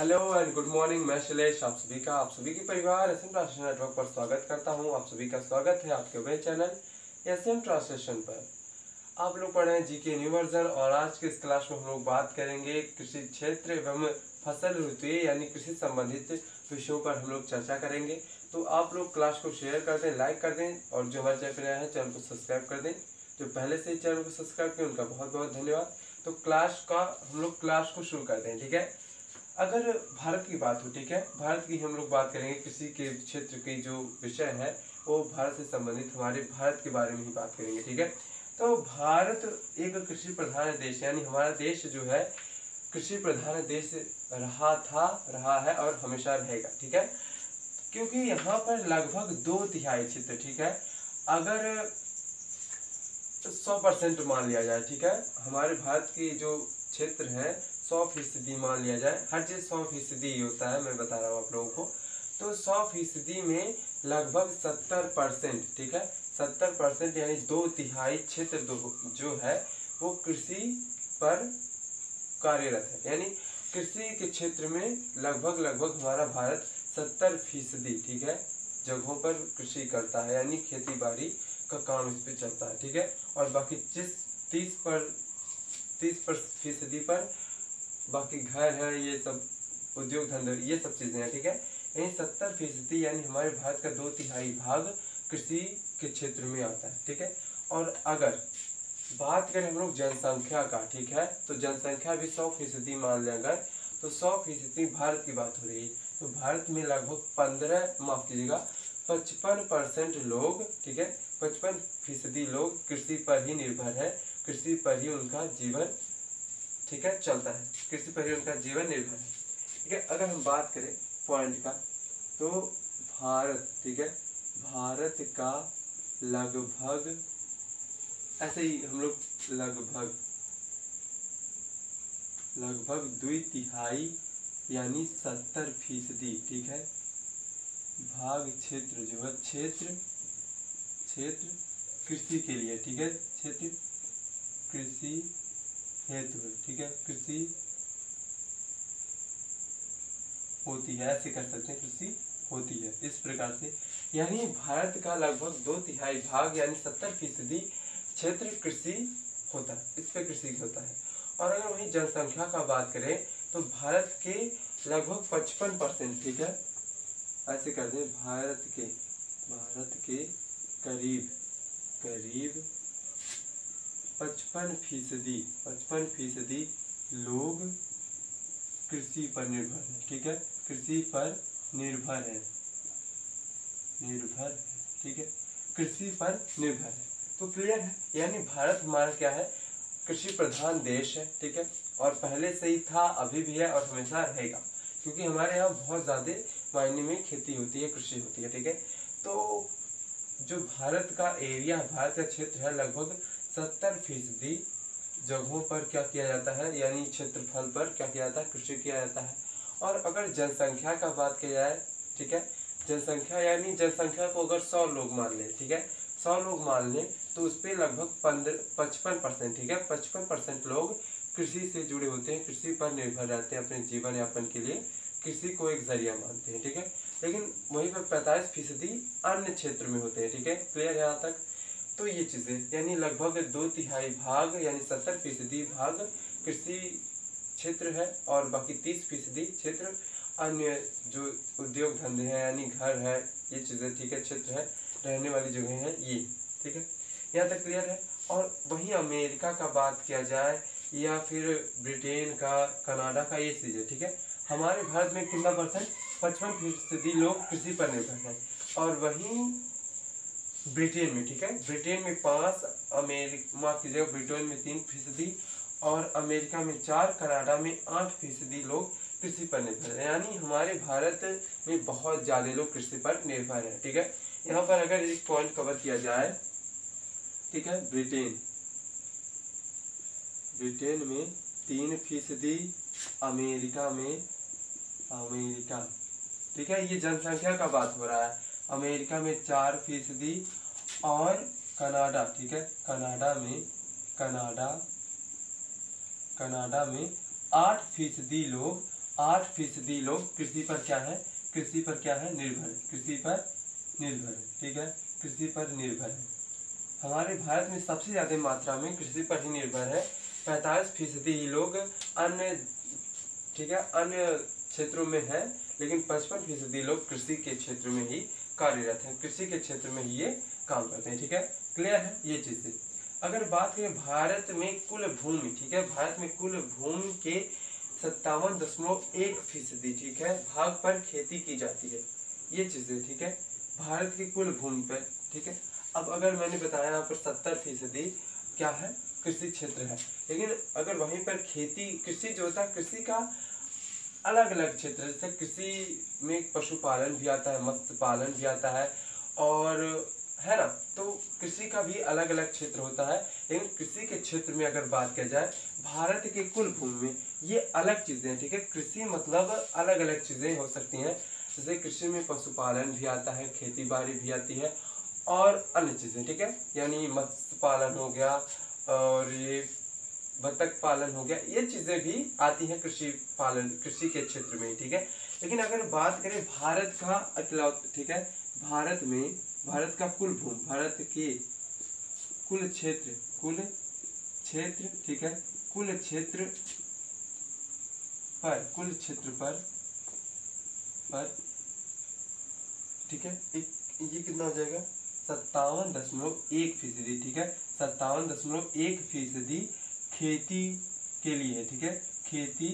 Hello and good morning मैं शैलेश, आप सभी का, आप सभी के परिवार एस एम ट्रांसलेशन नेटवर्क पर स्वागत करता हूँ। आप सभी का स्वागत है आपके वे चैनल एस एम ट्रांसलेशन पर। आप लोग पढ़े हैं जी के न्यू वर्जन और आज के इस क्लास में हम लोग बात करेंगे कृषि क्षेत्र एवं फ़सल ऋतु, यानी कृषि संबंधित विषयों पर हम लोग चर्चा करेंगे। तो आप लोग क्लास को शेयर कर दें लाइक कर दें और जो हमारे चैनल पर नया है, चैनल को सब्सक्राइब कर दें। जो पहले से चैनल को सब्सक्राइब किया उनका बहुत बहुत धन्यवाद। तो क्लास का, हम लोग क्लास को शुरू करते हैं, ठीक है? अगर भारत की बात हो, ठीक है? भारत की हम लोग बात करेंगे कृषि के क्षेत्र की जो विषय है, वो भारत से संबंधित, हमारे भारत के बारे में ही बात करेंगे, ठीक है? तो भारत एक कृषि प्रधान देश यानी हमारा देश जो है, कृषि प्रधान देश रहा था, रहा है और हमेशा रहेगा, ठीक है? क्योंकि यहाँ पर लगभग दो तिहाई क्षेत्र, ठीक है? अगर सौ परसेंट मान लिया जाए, ठीक है? हमारे भारत की जो क्षेत्र है सौ फ़ीसदी मान लिया जाए, हर चीज़ सौ फ़ीसदी ही होता है, मैं बता रहा हूँ आप लोगों को। तो सौ फ़ीसदी में लगभग सत्तर परसेंट, ठीक है? सत्तर परसेंट यानी दो तिहाई क्षेत्र जो है, वो कृषि पर कार्यरत है। यानी कृषि के क्षेत्र में लगभग लगभग हमारा भारत सत्तर फ़ीसदी, ठीक है? जगहों पर कृषि करता है, यानी खेती बाड़ी का काम इस पे चलता है, ठीक है? और बाकी जिस तीस पर तीस पर फ़ीसदी पर बाकी घर है, ये सब उद्योग धंधे, ये सब चीज़ें हैं, ठीक है? यही सत्तर फ़ीसदी यानी हमारे भारत का दो तिहाई भाग कृषि के क्षेत्र में आता है, ठीक है? और अगर बात करें हम लोग जनसंख्या का, ठीक है? तो जनसंख्या भी सौ फ़ीसदी मान लें अगर तो सौ फ़ीसदी भारत की बात हो रही है। तो भारत में लगभग पंद्रह, माफ़ कीजिएगा, पचपन परसेंट लोग, ठीक है? पचपन फ़ीसदी लोग कृषि पर ही निर्भर है, कृषि पर ही उनका जीवन ठीक है? चलता है। कृषि पर ही उनका जीवन निर्भर है। ठीक है? अगर हम बात करें पॉइंट का तो भारत, ठीक है? भारत का लगभग, ऐसे ही हम लोग लगभग लगभग द्वि तिहाई यानी सत्तर फ़ीसदी, ठीक है? भाग क्षेत्र जो है, क्षेत्र क्षेत्र कृषि के लिए, ठीक है? क्षेत्र कृषि हेतु है ठीक है? कृषि होती है, ऐसे कर सकते हैं, कृषि होती है, इस प्रकार से। यानी भारत का लगभग दो तिहाई भाग, यानी सत्तर फ़ीसदी क्षेत्र कृषि होता है, इस पे कृषि होता है। और अगर वही जनसंख्या का बात करें तो भारत के लगभग पचपन परसेंट, ठीक है? ऐसे कर दें, भारत के भारत के करीब करीब पचपन फ़ीसदी पचपन फ़ीसदी लोग कृषि पर निर्भर है, ठीक है? कृषि पर निर्भर है। निर्भर, ठीक है? कृषि पर निर्भर है। तो क्लियर है? यानी भारत हमारा क्या है? कृषि प्रधान देश है, ठीक है? और पहले से ही था, अभी भी है और हमेशा रहेगा। क्योंकि हमारे यहाँ बहुत ज़्यादा मायने में खेती होती है, कृषि होती है, ठीक है? तो जो भारत का एरिया भारत का क्षेत्र है, लगभग सत्तर फ़ीसदी जगहों पर क्या किया जाता है? यानी क्षेत्रफल पर क्या किया जाता है? कृषि किया जाता है। और अगर जनसंख्या का बात किया जाए, ठीक है? जनसंख्या यानी जनसंख्या को अगर सौ लोग मान लें, ठीक है? सौ लोग मान लें तो उस पर लगभग पंद्रह, पचपन परसेंट, ठीक है? पचपन परसेंट लोग कृषि से जुड़े होते हैं, कृषि पर निर्भर रहते हैं अपने जीवन यापन के लिए। कृषि को एक ज़रिया मानते हैं, ठीक है? लेकिन वहीं पर पैंतालीस फ़ीसदी अन्य क्षेत्र में होते हैं, ठीक है? क्लियर यहाँ तक? तो ये चीज़ें, यानी लगभग दो तिहाई भाग, यानी सत्तर फ़ीसदी भाग कृषि क्षेत्र है और बाकी तीस फ़ीसदी क्षेत्र अन्य जो उद्योग धंधे हैं, यानी घर है, ये चीज़ें ठीक है, क्षेत्र है, रहने वाली जगह है ये, ठीक है? यहाँ तक क्लियर है? और वहीं अमेरिका का बात किया जाए या फिर ब्रिटेन का, कनाडा का, ये चीज़ है ठीक है? हमारे भारत में कितना परसेंट? पचपन फ़ीसदी लोग कृषि पर निर्भर हैं। और वहीं ब्रिटेन में, ठीक है? ब्रिटेन में पाँच अमेरिका माफ़ कीजिएगा ब्रिटेन में तीन फ़ीसदी और अमेरिका में चार, कनाडा में आठ फ़ीसदी लोग कृषि पर निर्भर है। यानी हमारे भारत में बहुत ज़्यादा लोग कृषि पर निर्भर है, ठीक है? यहाँ पर अगर एक पॉइंट कवर किया जाए, ठीक है? ब्रिटेन ब्रिटेन में तीन फ़ीसदी, अमेरिका में, अमेरिका, ठीक है? ये जनसंख्या का बात हो रहा है। अमेरिका में चार फ़ीसदी और कनाडा, ठीक है? कनाडा में, कनाडा कनाडा में आठ फ़ीसदी लोग, आठ फ़ीसदी लोग कृषि पर क्या है? कृषि पर क्या है? निर्भर कृषि पर निर्भर ठीक है? कृषि पर निर्भर है। हमारे भारत में सबसे ज़्यादा मात्रा में कृषि पर ही निर्भर है। पैंतालीस फ़ीसदी ही लोग अन्य, ठीक है? अन्य क्षेत्रों में है, लेकिन पचपन फ़ीसदी लोग कृषि के क्षेत्र में ही कार्यरत हैं, कृषि के क्षेत्र में ये काम करते हैं, ठीक है? क्लियर है ये चीज़ें अगर बात करें भारत में कुल भूमि, ठीक है? भारत में कुल भूमि के सत्तावन दशमलव एक फ़ीसदी, ठीक है, भाग पर खेती की जाती है। ये चीज़ें ठीक है? भारत की कुल भूमि पर, ठीक है? अब अगर मैंने बताया यहाँ पर सत्तर फ़ीसदी क्या है? कृषि क्षेत्र है। लेकिन अगर वहीं पर खेती, कृषि जो होता है कृषि का अलग अलग क्षेत्र, जैसे कृषि में पशुपालन भी आता है मत्स्य पालन भी आता है और, है ना? तो कृषि का भी अलग अलग क्षेत्र होता है। लेकिन कृषि के क्षेत्र में अगर बात किया जाए, भारत के कुल भूमि में ये अलग चीज़ें ठीक है? कृषि मतलब अलग अलग चीज़ें हो सकती हैं। जैसे कृषि में पशुपालन भी आता है खेती बाड़ी भी आती है और अन्य चीज़ें, ठीक है? यानी मत्स्य पालन हो गया और ये बतख पालन हो गया। ये चीज़ें भी आती हैं कृषि पालन, कृषि के क्षेत्र में, ठीक है? लेकिन अगर बात करें भारत का अकेला ठीक है? भारत में, भारत का कुल भूमि, भारत के कुल क्षेत्र कुल क्षेत्र, ठीक है? कुल क्षेत्र पर, कुल क्षेत्र पर पर, ठीक है? एक, ये कितना हो जाएगा? सत्तावन दशमलव एक फ़ीसदी, ठीक है? सत्तावन दशमलव एक फ़ीसदी खेती के लिए, ठीक है? खेती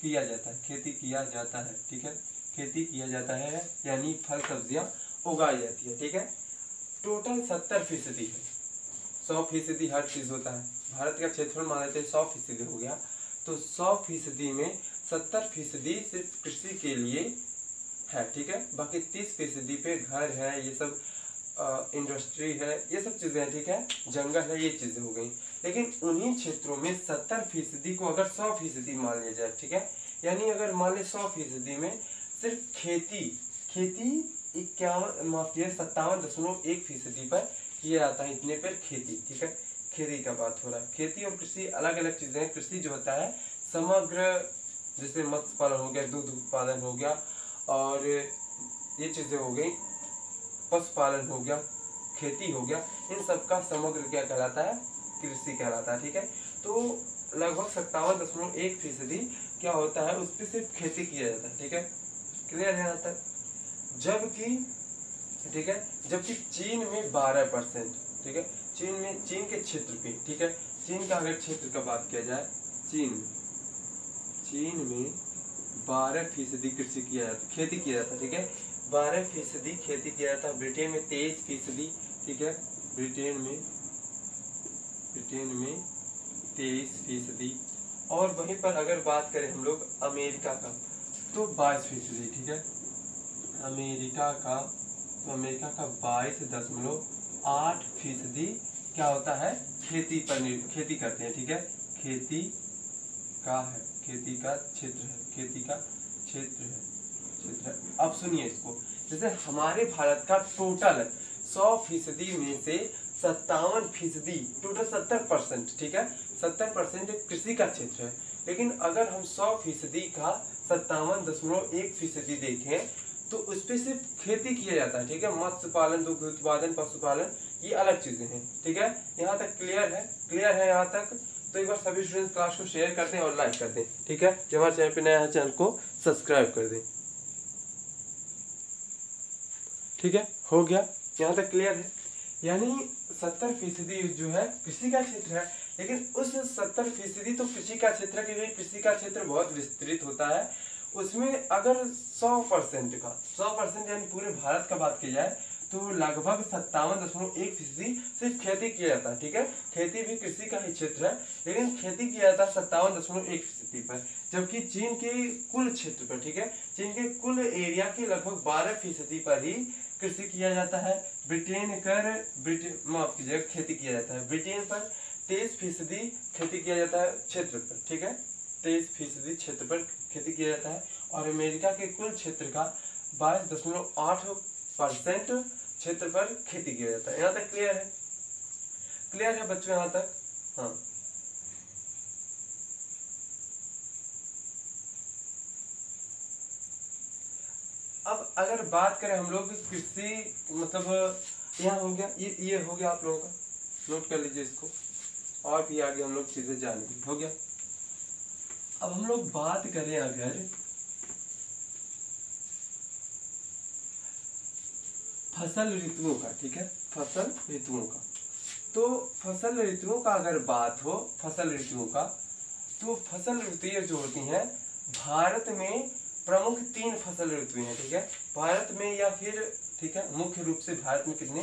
किया जाता है, खेती किया जाता है, ठीक है? खेती किया जाता है, यानी फल सब्ज़ियाँ उगाई जाती है, ठीक है? टोटल सत्तर फ़ीसदी है। सौ फ़ीसदी हर चीज़ होता है। भारत का क्षेत्रफल मान लेते हैं सौ फ़ीसदी हो गया। तो सौ फ़ीसदी में सत्तर फ़ीसदी सिर्फ़ कृषि के लिए है, ठीक है? बाकी तीस फ़ीसदी पे घर है, ये सब इंडस्ट्री है, ये सब चीज़ें हैं, ठीक है? जंगल है, ये चीज़ें हो गई। लेकिन उन्हीं क्षेत्रों में सत्तर फ़ीसदी को अगर सौ फ़ीसदी मान लिया जाए, ठीक है? यानी अगर मान ले सौ फ़ीसदी में सिर्फ़ खेती खेती इक्यावन, माफ़ सत्तावन दशमलव एक फ़ीसदी पर किया जाता है इतने पर खेती, ठीक है? खेती का बात हो रहा है। खेती और कृषि अलग अलग चीज़ें हैं। कृषि जो होता है, समग्र, जैसे मत्स्य पालन हो गया, दूध उत्पादन हो गया, और ये चीज़ें हो गई। पशुपालन हो गया, खेती हो गया, इन सब का समग्र क्या कहलाता है? कृषि कहलाता है, ठीक है? तो लगभग सत्तावन दशमलव एक फ़ीसदी क्या होता है, उस पर सिर्फ़ खेती किया जाता है, ठीक है? क्लियर है यहाँ तक? जबकि, ठीक है? जबकि चीन में बारह परसेंट, ठीक है? चीन में, चीन के क्षेत्र पे ठीक है? चीन का अगर क्षेत्र का बात किया जाए, चीन चीन में बारह फ़ीसदी कृषि किया जाता, खेती किया जाता, ठीक है? बारह फ़ीसदी खेती किया जाता, ब्रिटेन में तेईस फ़ीसदी, ठीक है? ब्रिटेन में ब्रिटेन में तेईस फ़ीसदी। और वहीं पर अगर बात करें हम लोग अमेरिका का तो बाईस फ़ीसदी, ठीक है? अमेरिका का तो अमेरिका का बाईस दशमलव आठ फ़ीसदी क्या होता है? खेती पर खेती करते हैं, ठीक है? खेती का है, खेती का क्षेत्र है, खेती का क्षेत्र है, क्षेत्र अब सुनिए इसको। जैसे हमारे भारत का टोटल सौ फ़ीसदी में से सत्तावन फ़ीसदी टोटल सत्तर परसेंट ठीक है? सत्तर परसेंट कृषि का क्षेत्र है। लेकिन अगर हम सौ फ़ीसदी का सत्तावन दशमलव एक फ़ीसदी देखें तो उस पर सिर्फ़ खेती किया जाता है, ठीक है? मत्स्य पालन, दुग्ध उत्पादन, पशुपालन, ये अलग चीज़ें हैं, ठीक है? यहाँ तक क्लियर है? क्लियर है यहाँ तक? तो एक बार सभी स्टूडेंट क्लास को शेयर कर दें और लाइक कर दें, ठीक है? जो हमारे चैनल पे नया है चैनल को सब्सक्राइब कर दें। ठीक है? हो गया? यहाँ तक क्लियर है? यानी सत्तर फ़ीसदी जो है कृषि का क्षेत्र है, लेकिन उस सत्तर फ़ीसदी तो कृषि का क्षेत्र क्योंकि कृषि का क्षेत्र बहुत विस्तृत होता है। उसमें अगर सौ परसेंट का, सौ परसेंट यानी पूरे भारत का बात की जाए तो लगभग सत्तावन दशमलव एक फ़ीसदी सिर्फ़ खेती किया जाता है, ठीक है? खेती भी कृषि का ही क्षेत्र है, लेकिन खेती किया जाता है सत्तावन दशमलव एक फ़ीसदी पर, जबकि चीन के कुल क्षेत्र पर, ठीक है? चीन के कुल एरिया के लगभग बारह फ़ीसदी पर ही कृषि किया जाता है, ब्रिटेन कर ब्रिटेन माफ़ कीजिएगा खेती किया जाता है। ब्रिटेन पर तेईस फ़ीसदी खेती किया जाता है क्षेत्र पर, ठीक है? तेईस फ़ीसदी क्षेत्र पर खेती किया जाता है और अमेरिका के कुल क्षेत्र का बाईस दशमलव आठ परसेंट क्षेत्र पर खेती किया जाता है। यहाँ तक क्लियर है? क्लियर है बच्चों, यहाँ तक? हाँ अब अगर बात करें हम लोग कृषि मतलब यहाँ हो गया, ये ये हो गया आप लोगों का। नोट कर लीजिए इसको। और भी आगे हम लोग चीज़ें जानेंगे। हो गया? अब हम लोग बात करें अगर फ़सल ऋतुओं का, ठीक है? फ़सल ऋतुओं का। तो फ़सल ऋतुओं का अगर बात हो, फ़सल ऋतुओं का तो फ़सल ऋतुएँ जो होती हैं, भारत में प्रमुख तीन फ़सल ऋतुएँ हैं, ठीक है? भारत में या फिर, ठीक है, मुख्य रूप से भारत में कितने,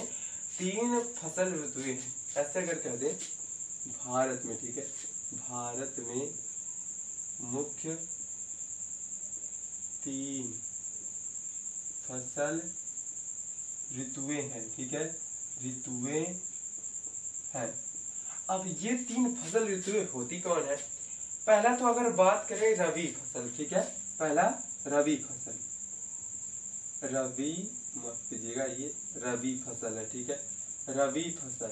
तीन फ़सल ऋतुएँ हैं। ऐसे अगर कह दे, भारत में, ठीक है, भारत में मुख्य तीन फ़सल ऋतुएँ हैं, ठीक है, ऋतुएँ हैं। अब ये तीन फ़सल ऋतुएँ होती कौन है? पहला तो अगर बात करें रबी फ़सल, ठीक है, पहला रबी फ़सल। रबी मत कीजिएगा, ये रबी फ़सल है, ठीक है? रबी फ़सल।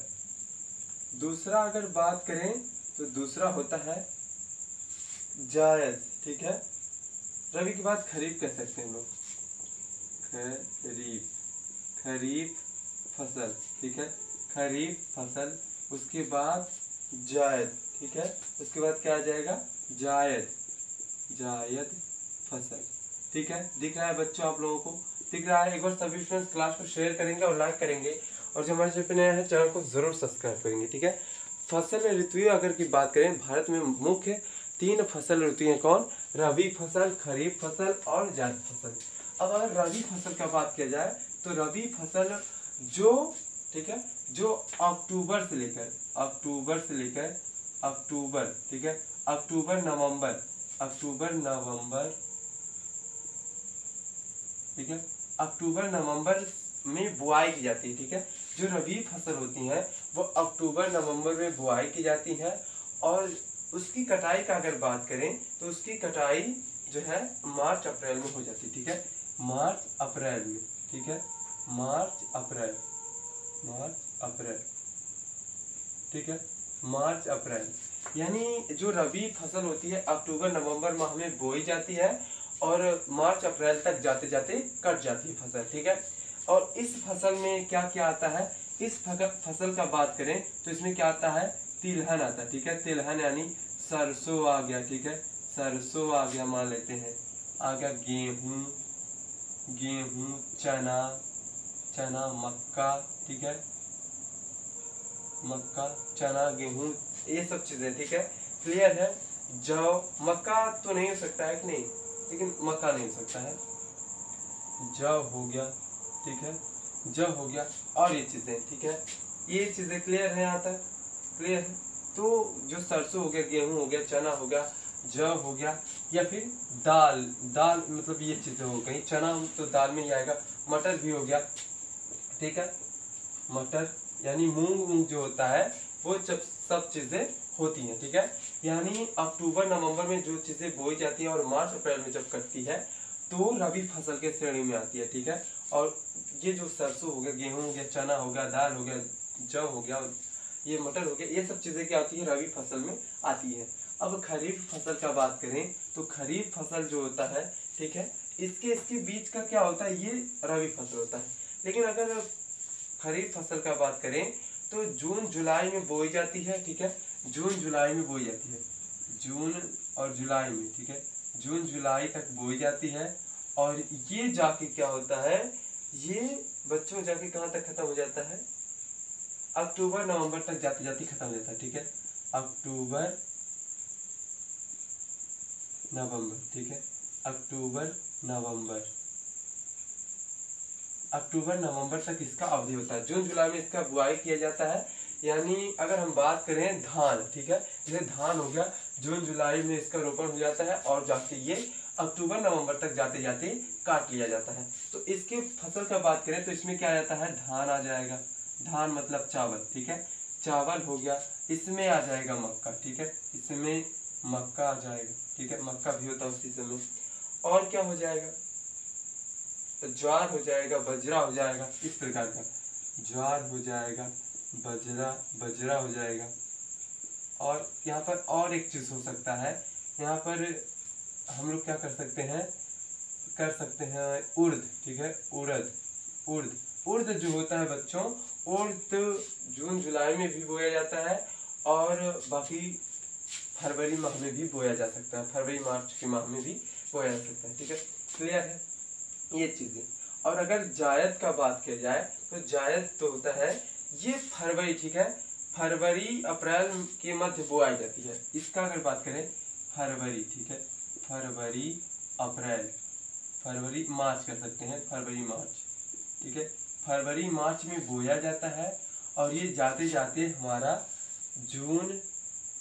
दूसरा अगर बात करें तो दूसरा होता है जायद, ठीक है? रबी के बाद खरीफ कह सकते हैं लोग। खरीफ खरीफ फ़सल, ठीक है? खरीफ फ़सल, उसके बाद जायद, ठीक है? उसके बाद क्या आ जाएगा? जायद जायद फ़सल, ठीक है? दिख रहा है बच्चों आप लोगों को? दिख रहा है। एक बार सभी स्टूडेंट्स क्लास को शेयर करेंगे और लाइक करेंगे और जो हमारे चैनल नया है, चैनल को ज़रूर सब्सक्राइब करेंगे, ठीक है? फ़सल ऋतु अगर की बात करें, भारत में मुख्य तीन फ़सल ऋतु कौन? रबी फ़सल, खरीफ फ़सल और जायद फ़सल। अब अगर रबी फ़सल का बात किया जाए तो रबी फ़सल जो, ठीक है, जो अक्टूबर से लेकर, अक्टूबर से लेकर अक्टूबर, ठीक है, अक्टूबर नवंबर अक्टूबर नवंबर, ठीक है अक्टूबर, नवंबर में बुआई की जाती है, ठीक है? जो रबी फ़सल होती है, वो अक्टूबर, नवंबर में बुआई की जाती है और उसकी कटाई का अगर बात करें तो उसकी कटाई जो है मार्च, अप्रैल में हो जाती है, ठीक है? मार्च, अप्रैल में, ठीक है? मार्च, अप्रैल मार्च, अप्रैल, ठीक है? मार्च, अप्रैल, यानी जो रबी फ़सल होती है, अक्टूबर, नवंबर माह में बोई जाती है और मार्च, अप्रैल तक जाते जाते कट जाती है फ़सल, ठीक है? और इस फ़सल में क्या क्या आता है? इस फ़सल का बात करें तो इसमें क्या आता है? तिलहन आता है, ठीक है? तिलहन यानी सरसों आ गया, ठीक है? सरसों आ गया मान लेते हैं। आ गया गेहूँ गेहूँ, चना चना, मक्का, ठीक है? मक्का, चना, गेहूँ, ये सब चीज़ें, ठीक है? क्लियर है? जौ, मक्का तो नहीं हो सकता है कि नहीं? लेकिन मक्का नहीं सकता है। जौ हो गया, ठीक है? जौ हो गया, और ये चीज़ें, ठीक है? ये चीज़ें क्लियर है यहाँ तक? क्लियर है? तो जो सरसों हो गया, गेहूँ हो गया, चना हो गया, जौ हो गया, या फिर दाल दाल मतलब ये चीज़ें हो गई। चना तो दाल में ही आएगा, मटर भी हो गया, ठीक है? मटर, यानी मूंग मूंग जो होता है, वो जब सब चीज़ें होती हैं, ठीक है? यानी अक्टूबर, नवंबर में जो चीज़ें बोई जाती है और मार्च, अप्रैल में जब कटती है तो रबी फ़सल के श्रेणी में आती है, ठीक है? और ये जो सरसों हो गया, गेहूँ हो गया, चना हो गया, दाल हो गया जव हो गया, ये मटर हो गया, ये सब चीज़ें क्या होती है? रबी फ़सल में आती है। अब खरीफ फ़सल का बात करें तो खरीफ फ़सल जो होता है, ठीक है, इसके इसके बीच का क्या होता है? ये रबी फ़सल होता है। लेकिन अगर खरीफ फ़सल का बात करें तो जून, जुलाई में बोई जाती है, ठीक है जून, जुलाई में बोई जाती है। जून और जुलाई में, ठीक है? जून, जुलाई तक बोई जाती है और ये जाके क्या होता है? ये बच्चों जाके कहाँ तक खत्म हो जाता है? अक्टूबर, नवंबर तक जाती जाती खत्म हो जाता है, ठीक है? अक्टूबर, नवंबर, ठीक है? अक्टूबर, नवंबर। अक्टूबर, नवंबर तक इसका अवधि होता है। जून, जुलाई में इसका बुआई किया जाता है। यानी अगर हम बात करें धान, ठीक है? जैसे धान हो गया, जून, जुलाई में इसका रोपण हो जाता है और जाके ये अक्टूबर, नवंबर तक जाते जाते काट लिया जाता है। तो इसके फ़सल का बात करें तो इसमें क्या आ जाता है? धान आ जाएगा। धान मतलब चावल, ठीक है? चावल हो गया, इसमें आ जाएगा मक्का, ठीक है? इसमें मक्का आ जाएगा, ठीक है? मक्का भी होता है उसी समय। और क्या हो जाएगा? ज्वार हो जाएगा, बजरा हो जाएगा, इस प्रकार का। ज्वार हो जाएगा बजरा बजरा हो जाएगा। और यहाँ पर और एक चीज़ हो सकता है। यहाँ पर हम लोग क्या कर सकते हैं? कर सकते हैं उर्द, ठीक है? उड़द, उर्द। उर्द जो होता है बच्चों, उर्द जून, जुलाई में भी बोया जाता है और बाकी फरवरी माह में भी बोया जा सकता है। फरवरी, मार्च के माह में भी बोया जा सकता है, ठीक है? क्लियर है? ये चीज़ें। और अगर जायद का बात किया जाए तो जायद तो होता है ये फरवरी, ठीक है? फरवरी, अप्रैल के मध्य बोआई जाती है। इसका अगर बात करें, फरवरी, ठीक है? फरवरी, अप्रैल। फरवरी, मार्च कर सकते हैं, फरवरी, मार्च। ठीक है? फरवरी, मार्च में बोया जाता है और ये जाते जाते हमारा जून,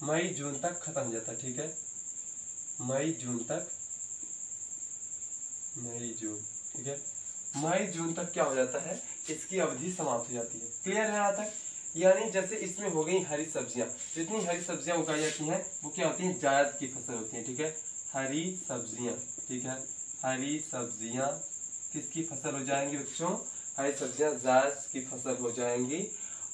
मई, जून तक खत्म हो जाता है, ठीक है? मई, जून तक, मई, जून, ठीक है? मई, जून तक क्या हो जाता है? इसकी अवधि समाप्त हो जाती है। क्लियर है यहाँ तक? यानी जैसे इसमें हो गई हरी सब्ज़ियाँ। जितनी हरी सब्ज़ियाँ उगाई जाती हैं, वो क्या होती हैं? जायद की फ़सल होती है, ठीक है? हरी सब्ज़ियाँ, ठीक है? हरी सब्ज़ियाँ किसकी फ़सल हो जाएँगी बच्चों? हरी सब्ज़ियाँ जायद की फ़सल हो जाएँगी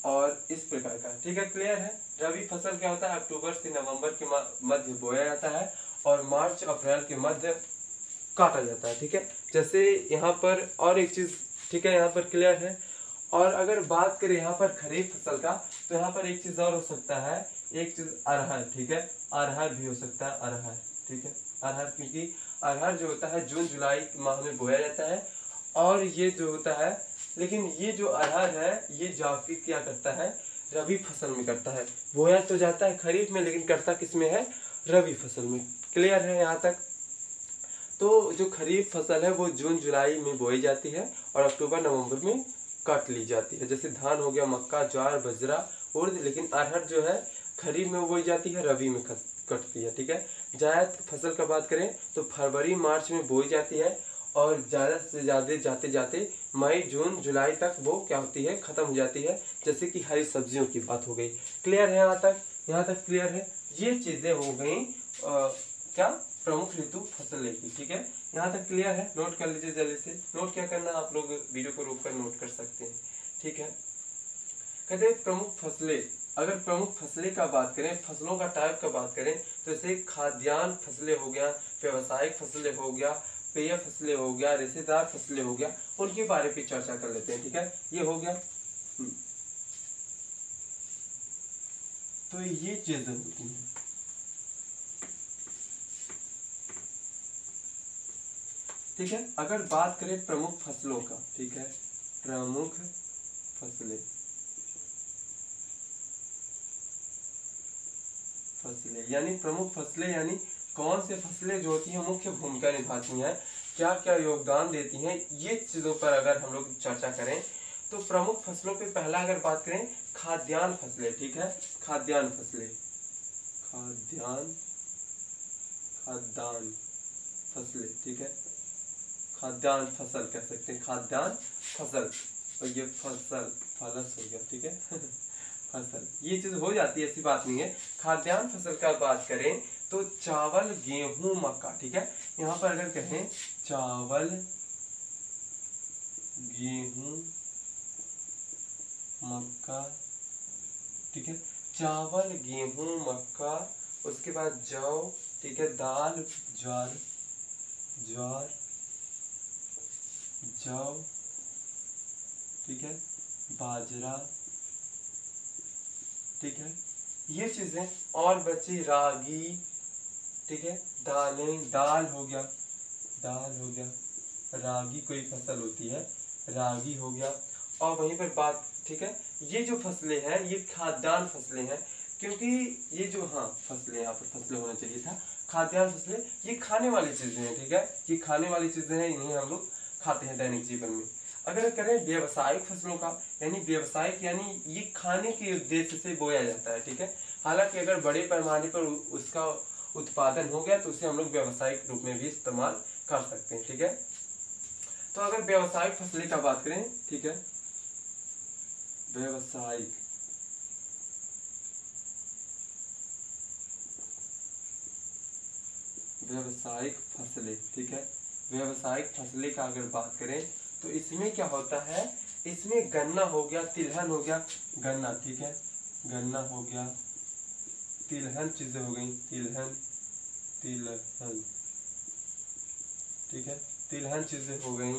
और इस प्रकार का, ठीक है? क्लियर है? रबी फ़सल क्या होता है? अक्टूबर से नवंबर के मध्य बोया जाता है और मार्च, अप्रैल के मध्य काटा जाता है, ठीक है? जैसे यहाँ पर और एक चीज़ ठीक है, यहाँ पर क्लियर है। और अगर बात करें यहाँ पर खरीफ फ़सल का तो यहाँ पर एक चीज़ और हो सकता है। एक चीज़ अरहर, ठीक है? अरहर भी हो सकता है, अरहर, ठीक है? अरहर क्योंकि अरहर जो होता है, जून, जुलाई माह में बोया जाता है। और ये जो होता है, लेकिन ये जो अरहर है, ये जाफी क्या करता है? रबी फ़सल में करता है। बोया तो जाता है खरीफ में, लेकिन करता किसमें है? रबी फ़सल में। क्लियर है यहाँ तक? तो जो खरीफ फ़सल है, वो जून, जुलाई में बोई जाती है और अक्टूबर, नवंबर में काट ली जाती है। जैसे धान हो गया, मक्का, ज्वार, बजरा, उर्द, लेकिन अरहर जो है, खरीफ में बोई जाती है, रबी में कटती है, ठीक है? जायद फ़सल का बात करें तो फरवरी, मार्च में बोई जाती है और ज़्यादा से ज़्यादा जाते जाते मई, जून, जुलाई तक वो क्या होती है, ख़त्म हो जाती है। जैसे कि हरी सब्जियों की बात हो गई। क्लियर है यहाँ तक? यहाँ तक क्लियर है? ये चीज़ें हो गई क्या? प्रमुख ऋतु फ़सल की ठीक है? यहाँ तक क्लियर है? नोट कर लीजिए जल्दी से। नोट क्या करना आप लोग वीडियो को रोक कर नोट कर सकते हैं। ठीक है? कहते हैं प्रमुख फ़सलें। अगर प्रमुख फ़सलें का बात करें, फ़सलों का टाइप का बात करें तो जैसे खाद्यान्न फ़सलें हो गया, व्यवसायिक फ़सलें हो गया, पेय फ़सलें हो गया, रेशेदार फ़सलें हो गया, उनके बारे में चर्चा कर लेते हैं, ठीक है? ये हो गया। हम्म। तो ये चीज़ें होती हैं। ठीक है? अगर बात करें प्रमुख फ़सलों का, ठीक है? प्रमुख फ़सलें। फ़सलें, यानी प्रमुख फ़सलें, यानी कौन से फ़सलें जो होती हैं, मुख्य भूमिका निभाती हैं क्या क्या योगदान देती हैं, ये चीज़ों पर अगर हम लोग चर्चा करें तो प्रमुख फ़सलों पे पहला अगर बात करें, खाद्यान्न फ़सलें, ठीक है? खाद्यान्न फ़सलें। खाद्यान्न खाद्यान्न फ़सलें, ठीक है? खाद्यान्न फ़सल कह सकते हैं खाद्यान्न फ़सल। और ये फ़सल, फलस हो गया, ठीक है? फ़सल। ये चीज़ हो जाती है, ऐसी बात नहीं है। खाद्यान्न फ़सल का बात करें तो चावल, गेहूँ, मक्का, ठीक है? यहाँ पर अगर कहें, चावल, गेहूँ, मक्का, ठीक है? चावल, गेहूँ, मक्का, उसके बाद जौ, ठीक है? दाल ज्वार ज्वार जौ ठीक है? बाजरा, ठीक है? ये चीज़ें और बची रागी, ठीक है? दालें, दाल हो गया, दाल हो गया। रागी कोई फ़सल होती है, रागी हो गया। और वहीं पर बात, ठीक है? ये जो फ़सलें हैं, ये खाद्यान्न फ़सलें हैं, क्योंकि ये जो हाँ फ़सलें, यहाँ पर फ़सलें होना चाहिए था। खाद्यान्न फ़सलें, ये खाने वाली चीज़ें हैं, ठीक है? ये खाने वाली चीज़ें हैं, इन्हें हम लोग खाते हैं दैनिक जीवन में। अगर करें व्यवसायिक फ़सलों का, यानी व्यवसायिक, यानी ये खाने के उद्देश्य से बोया जाता है, ठीक है? हालाँकि अगर बड़े पैमाने पर उसका उत्पादन हो गया तो उसे हम लोग व्यवसायिक रूप में भी इस्तेमाल कर सकते हैं, ठीक है? तो अगर व्यवसायिक फ़सलें का बात करें, ठीक है? व्यवसायिक। व्यवसायिक फ़सलें, ठीक है? व्यवसायिक फ़सलें का अगर बात करें तो इसमें क्या होता है? इसमें गन्ना हो गया, तिलहन हो गया। गन्ना, ठीक है? गन्ना हो गया, तिलहन चीज़ें हो गई। तिलहन तिलहन, ठीक है? तिलहन चीज़ें हो गई।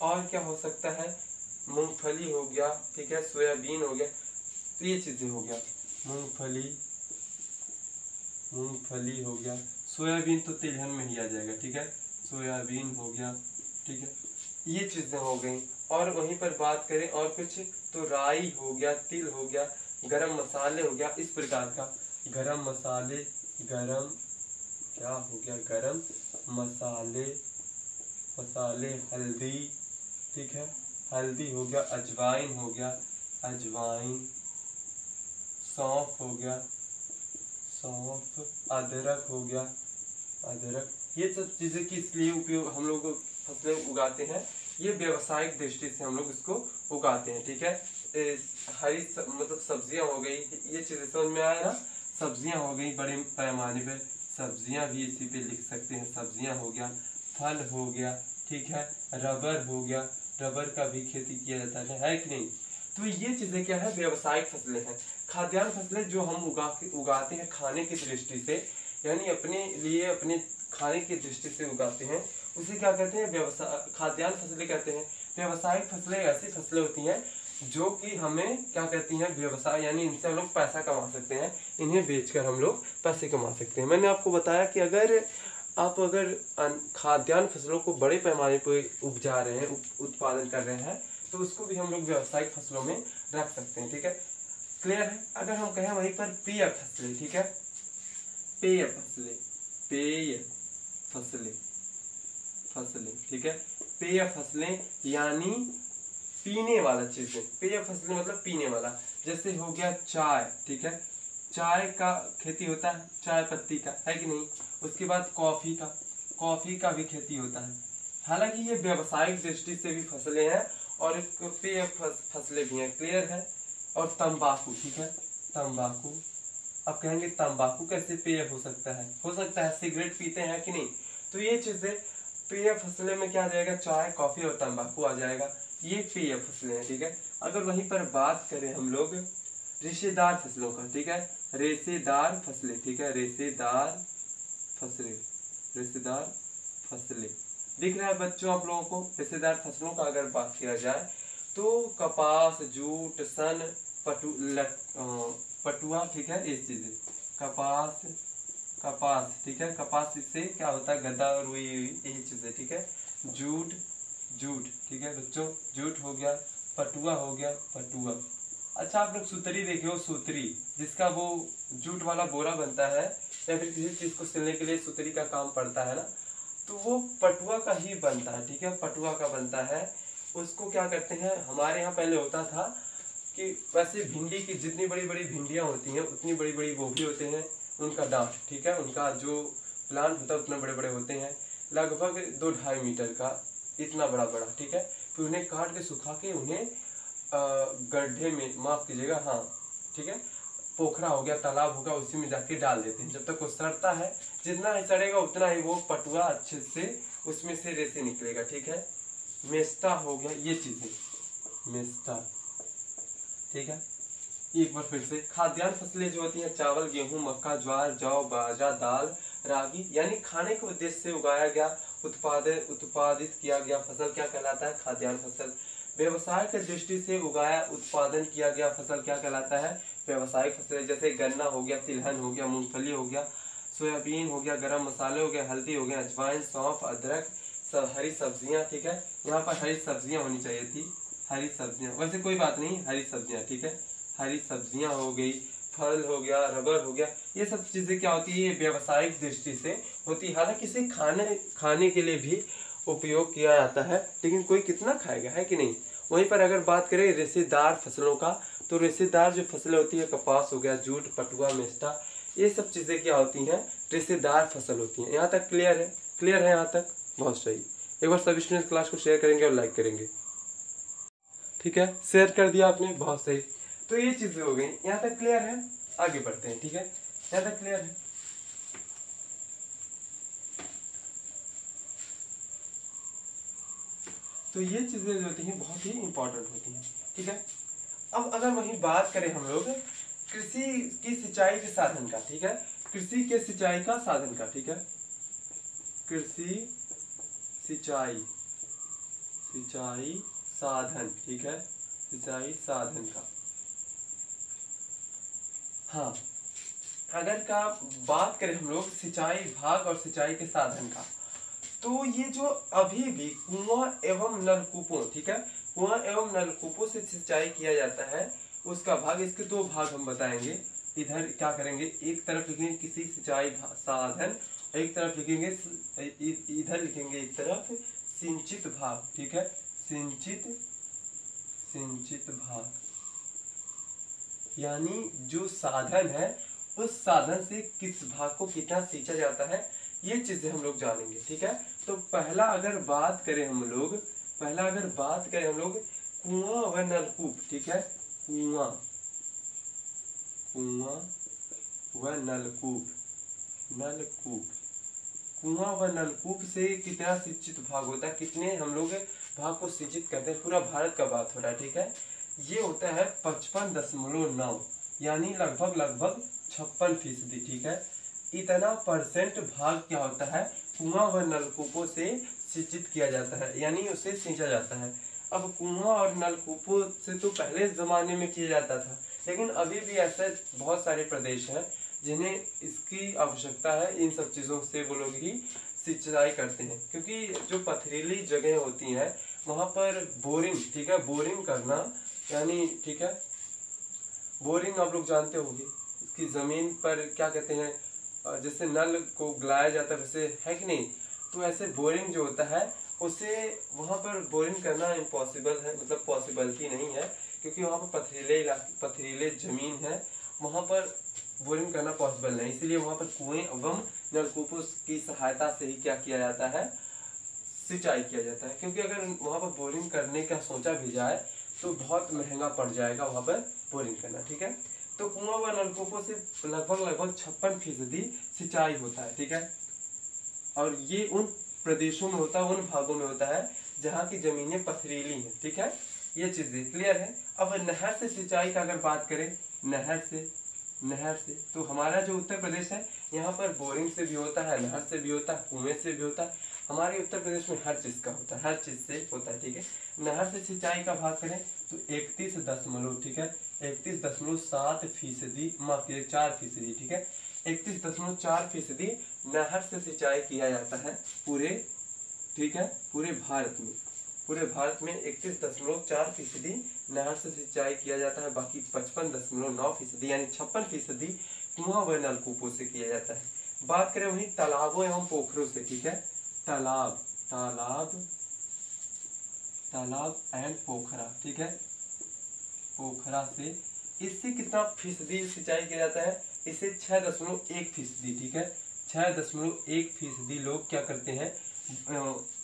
और क्या हो सकता है? मूंगफली हो गया, ठीक है? सोयाबीन हो गया तो ये चीज़ें हो गया। मूंगफली मूंगफली हो गया। सोयाबीन तो तिलहन में ही आ जाएगा, ठीक है? सोयाबीन हो गया, ठीक है? ये चीज़ें हो गई, और वहीं पर बात करें और कुछ तो राई हो गया, तिल हो गया, गरम मसाले हो गया, इस प्रकार का। गरम मसाले, गरम, क्या हो गया? गरम मसाले मसाले, हल्दी, ठीक है? हल्दी हो गया, अजवाइन हो गया, अजवाइन, सौंफ हो गया, सौंफ, अदरक हो गया अदरक। ये सब चीज़ें किस लिए उपयोग हम लोग फ़सलें उगाते हैं? ये व्यवसायिक दृष्टि से हम लोग इसको उगाते हैं ठीक है? हरी सब, मतलब सब्ज़ियाँ हो गई ये चीज़ें समझ में आया ना? सब्ज़ियाँ हो गई बड़े पैमाने पर सब्ज़ियाँ भी इसी पे लिख सकते हैं। सब्ज़ियाँ हो गया फल हो गया ठीक है? रबर हो गया रबर का भी खेती किया जाता है है कि नहीं? तो ये चीज़ें क्या है? व्यवसायिक फ़सलें हैं। खाद्यान्न फ़सलें जो हम उगा उगाते हैं खाने की दृष्टि से यानी अपने लिए, अपने खाने की दृष्टि से उगाते हैं। उसे क्या कहते हैं? व्यवसाय खाद्यान्न फ़सलें कहते हैं। व्यवसायिक फ़सलें ऐसी फ़सलें होती हैं जो कि हमें क्या कहती हैं? व्यवसाय, यानी इनसे हम लोग पैसा कमा सकते हैं। इन्हें बेचकर हम लोग पैसे कमा सकते हैं। मैंने आपको बताया कि अगर आप अगर खाद्यान्न फ़सलों को बड़े पैमाने पर उपजा रहे हैं उत्पादन कर रहे हैं तो उसको भी हम लोग व्यवसायिक फ़सलों में रख सकते हैं, ठीक है? क्लियर है? अगर हम कहें वहीं पर पेय फ़सलें, ठीक है? पेय फ़सलें पेय फ़सलें फ़सलें, ठीक है? पेय फ़सलें यानी पीने वाला चीज़ें। पेय फ़सलें मतलब पीने वाला। जैसे हो गया चाय, ठीक है? चाय का खेती होता है, चाय पत्ती का, है कि नहीं? उसके बाद कॉफ़ी का कॉफ़ी का भी खेती होता है। हालाँकि ये व्यवसायिक दृष्टि से भी फ़सलें हैं और पेय फ़सलें भी हैं। क्लियर है? और तंबाकू, ठीक है? तंबाकू अब कहेंगे, तंबाकू कैसे पेय हो सकता है। हो सकता है सिगरेट पीते हैं कि नहीं? तो ये चीज़ें पेय फ़सलें में क्या आ जाएगा? चाय, कॉफ़ी और तंबाकू आ जाएगा। ये पेय फ़सलें हैं, ठीक है? अगर वहीं पर बात करें हम लोग रेशेदार फ़सलों का, ठीक है? रेशेदार फ़सलें, ठीक है? रेशेदार फ़सलें रेशेदार फ़सलें। दिख रहा है बच्चों आप लोगों को रेशेदार फ़सलों का अगर बात किया जाए तो कपास, जूट, सन, पटु पटुआ, ठीक है ये चीज़ें कपास कपास, ठीक है, कपास इससे क्या होता है गद्दा और रुई यही चीज़ें ठीक है। जूट जूट, ठीक है, बच्चों, जूट हो गया, पटुआ हो गया, पटुआ। अच्छा आप लोग सूतरी देखे हो, सूतरी, जिसका वो जूट वाला बोरा बनता है, या फिर किसी चीज़ को सिलने के लिए सूतरी का काम पड़ता है ना तो वो पटुआ का ही बनता है, ठीक है, पटुआ का बनता है। उसको क्या करते हैं, हमारे यहाँ पहले होता था कि वैसे भिंडी की जितनी बड़ी बड़ी भिंडियाँ होती हैं, उतनी बड़ी बड़ी वो भी होते हैं, उनका डांट ठीक है? उनका जो प्लांट होता है, उतने बड़े बड़े होते हैं। लगभग दो ढाई मीटर का, इतना बड़ा बड़ा ठीक है? फिर उन्हें काट के सुखा के उन्हें गड्ढे में माफ़ कीजिएगा हाँ ठीक है? पोखरा हो गया, तालाब होगा उसी में जाके डाल देते हैं। जब तक वो सड़ता है, जितना ही सड़ेगा, उतना ही वो पटुआ अच्छे से उसमें से रेसे निकलेगा, ठीक है? मेस्टा हो गया, ये चीज़ें। मेस्टा ठीक है? एक बार फिर से, खाद्यान्न फ़सलें जो होती हैं, चावल, गेहूँ, मक्का, ज्वार जौ बाजरा, दाल, रागी, यानी खाने के उद्देश्य से उगाया गया उत्पादन उत्पादित किया गया फ़सल क्या कहलाता है? खाद्यान्न फ़सल। व्यवसाय के दृष्टि से उगाया, उत्पादन किया गया फ़सल क्या कहलाता है? व्यवसायिक फ़सल, जैसे गन्ना हो गया, तिलहन हो गया, मूंगफली हो गया, सोयाबीन हो गया, गरम मसाले हो गया हल्दी हो गया, अजवाइन, सौंफ, अदरक, सब, हरी सब्ज़ियाँ, ठीक है? यहाँ पर हरी सब्ज़ियाँ होनी चाहिए थी। हरी सब्ज़ियाँ। वैसे कोई बात नहीं, हरी सब्ज़ियाँ, ठीक है? हरी सब्ज़ियाँ हो गई, फल हो गया, रबर हो गया, ये सब चीज़ें क्या होती है? व्यवसायिक दृष्टि से होती है। हालाँकि इसे खाने खाने के लिए भी उपयोग किया जाता है, लेकिन कोई कितना खाएगा, है कि नहीं? वहीं पर अगर बात करें रेशेदार फ़सलों का तो रेशेदार जो फ़सलें होती है, कपास हो गया, जूट, पटुआ, मेस्टा, ये सब चीज़ें क्या होती हैं? रेशेदार फ़सल होती हैं। यहाँ तक क्लियर है? क्लियर है यहाँ तक? बहुत सही। एक बार सभी स्टूडेंट क्लास को शेयर करेंगे और लाइक करेंगे। ठीक है? शेयर कर दिया आपने बहुत सही। तो ये चीज़ें हो गई। यहाँ तक क्लियर है? आगे बढ़ते हैं, ठीक है? यहाँ तक क्लियर है? तो ये चीज़ें जो होती हैं, बहुत ही इंपॉर्टेंट होती हैं, ठीक है? अब अगर वही बात करें हम लोग, कृषि की सिंचाई के साधन का, ठीक है? कृषि के सिंचाई का साधन का, ठीक है? कृषि सिंचाई सिंचाई साधन, ठीक है? सिंचाई साधन का। हाँ अगर का बात करें हम लोग सिंचाई भाग और सिंचाई के साधन का तो ये जो अभी भी कुआँ एवं नलकूपों ठीक है? कुआँ एवं नलकूपों से सिंचाई किया जाता है, उसका भाग, इसके दो भाग हम बताएँगे। इधर क्या करेंगे? एक तरफ़ लिखेंगे किसी सिंचाई साधन, एक तरफ़ लिखेंगे इधर लिखेंगे एक तरफ़ सिंचित भाग, ठीक है? सिंचित सिंचित भाग। यानी जो साधन है, उस साधन से किस भाग को कितना सींचा जाता है, ये चीज़ें हम लोग जानेंगे, ठीक है? तो पहला अगर बात करें हम लोग, पहला अगर बात करें हम लोग, कुआँ व नलकूप, ठीक है? कुआँ कुआँ व नलकूप नलकूप। कुआँ व नलकूप से कितना सिंचित भाग होता है, कितने हम लोग भाग को सिंचित करते हैं। पूरा भारत का बात हो रहा है, ठीक है? ये होता है पचपन दशमलव नौ, यानी लगभग लगभग छप्पन फ़ीसदी, ठीक है? इतना परसेंट भाग क्या होता है? कुआँ व नलकूपों से सिंचित किया जाता है, यानी उसे सींचा जाता है। अब कुआँ और नलकूपों से तो पहले जमाने में किया जाता था, लेकिन अभी भी ऐसे बहुत सारे प्रदेश हैं जिन्हें इसकी आवश्यकता है, इन सब चीज़ों से वो लोग ही सिंचाई करते हैं। क्योंकि जो पथरीली जगह होती हैं वहाँ पर बोरिंग ठीक है? बोरिंग करना, यानी, ठीक है? बोरिंग आप लोग जानते होंगे। इसकी ज़मीन पर क्या कहते हैं? जैसे नल को गलाया जाता है, वैसे है कि नहीं? तो ऐसे बोरिंग जो होता है, उसे वहाँ पर बोरिंग करना इम्पॉसिबल है मतलब पॉसिबिलिटी नहीं है, क्योंकि वहाँ पर पथरीले पथरीले ज़मीन है। वहाँ पर बोरिंग करना पॉसिबल नहीं इसलिए वहाँ पर कुएँ एवं नलकूपों की सहायता से ही क्या किया जाता है? सिंचाई किया जाता है। क्योंकि अगर वहाँ पर बोरिंग करने का सोचा भी जाए तो बहुत महँगा पड़ जाएगा वहाँ पर बोरिंग करना, ठीक है? तो कुआँ व नलकूपों से लगभग लगभग छप्पन फ़ीसदी सिंचाई होता है, ठीक है? और ये उन प्रदेशों में होता है, उन भागों में होता है, जहाँ की जमीनें पथरीली हैं, ठीक है? ये चीज़ें क्लियर है। अब नहर से सिंचाई का अगर बात करें, नहर से नहर से तो हमारा जो उत्तर प्रदेश है, यहाँ पर बोरिंग से भी होता है, नहर से भी होता है, कुएँ से भी होता है। हमारे उत्तर प्रदेश में हर चीज़ का होता है, हर चीज़ से होता है, ठीक है? नहर से सिंचाई का भाग करें तो इकतीस दशमलव, ठीक है? इकतीस दशमलव सात फ़ीसदी माफ़ चार फ़ीसदी, ठीक है? इकतीस दशमलव चार फ़ीसदी नहर से सिंचाई किया जाता है पूरे, ठीक है? पूरे भारत में, पूरे भारत में इकतीस दशमलव चार फ़ीसदी नहर से सिंचाई किया जाता है, बाकी पचपन दशमलव नौ फ़ीसदी, यानी छप्पन फ़ीसदी कुआँ व नलकूपों से किया जाता है। बात करें वहीं तालाबों एवं पोखरों से, ठीक है? तालाब तालाब तालाब एंड पोखरा, ठीक है? पोखरा से इससे कितना फ़ीसदी सिंचाई किया जाता है? इसे छह दशमलव एक फ़ीसदी, ठीक है? छह दशमलव एक फ़ीसदी लोग क्या करते हैं?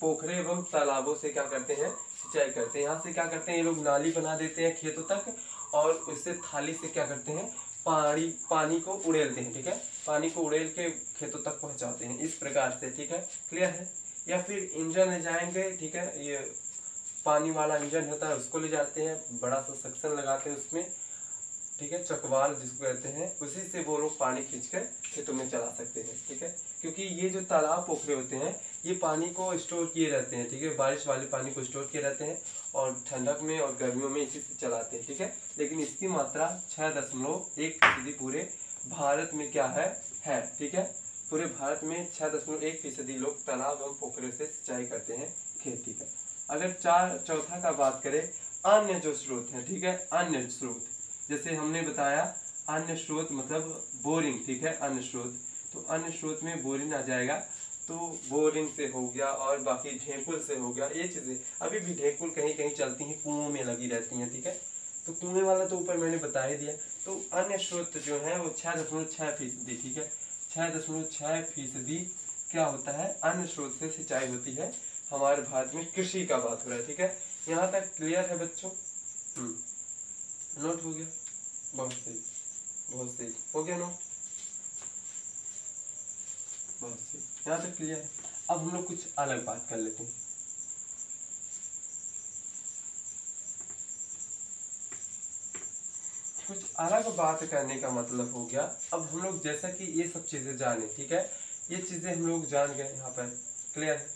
पोखरे एवं तालाबों से क्या करते हैं? सिंचाई करते हैं। यहाँ से क्या करते हैं? ये लोग नाली बना देते हैं खेतों तक और उससे थाली से क्या करते हैं? पानी पानी को उड़ेलते हैं, ठीक है? पानी को उड़ेल के खेतों तक पहुंचाते हैं, इस प्रकार से, ठीक है? क्लियर है? या फिर इंजन ले जाएँगे, ठीक है? ये पानी वाला इंजन होता है, उसको ले जाते हैं, बड़ा सा सक्शन लगाते हैं उसमें, ठीक है? चकवाल जिसको कहते हैं, उसी से वो लोग पानी खींच कर खेतों में चला सकते हैं, ठीक है? क्योंकि ये जो तालाब पोखरे होते हैं, ये पानी को स्टोर किए रहते हैं, ठीक है? बारिश वाले पानी को स्टोर किए रहते हैं और ठंडक में और गर्मियों में इसी से चलाते हैं, ठीक है? लेकिन इसकी मात्रा छः दशमलव एक फ़ीसदी पूरे भारत में क्या है? है, ठीक है? पूरे भारत में छः दशमलव एक फ़ीसदी लोग तालाब एवं पोखरे से सिंचाई करते हैं खेती का अगर चार, चौथा का बात करें, अन्य जो स्रोत है, ठीक है? अन्य स्रोत, जैसे हमने बताया, अन्य स्रोत मतलब बोरिंग, ठीक है? अन्य स्रोत तो अन्य स्रोत में बोरिंग आ जाएगा। तो बोरिंग से हो गया और बाकी ढेंकुल से हो गया, ये चीज़ें। अभी भी ढेंकुल कहीं कहीं चलती हैं कुओं में लगी रहती हैं, ठीक है? तो कुएँ वाला तो ऊपर मैंने बता ही दिया। तो अन्य स्रोत जो है, वो छः दशमलव छः फ़ीसदी, ठीक है? छः दशमलव छः फ़ीसदी क्या होता है? अन्य स्रोत से सिंचाई होती है। हमारे भारत में कृषि का बात हो रहा है, ठीक है? यहाँ तक क्लियर है बच्चों? हम्म। नोट हो गया? बहुत सही बहुत सही। हो गया नोट? बहुत सही। यहाँ तक क्लियर है। अब हम लोग कुछ अलग बात कर लेते हैं। कुछ अलग बात करने का मतलब हो गया। अब हम लोग जैसा कि ये सब चीज़ें जाने, ठीक है? ये चीज़ें हम लोग जान गए यहाँ पर। क्लियर है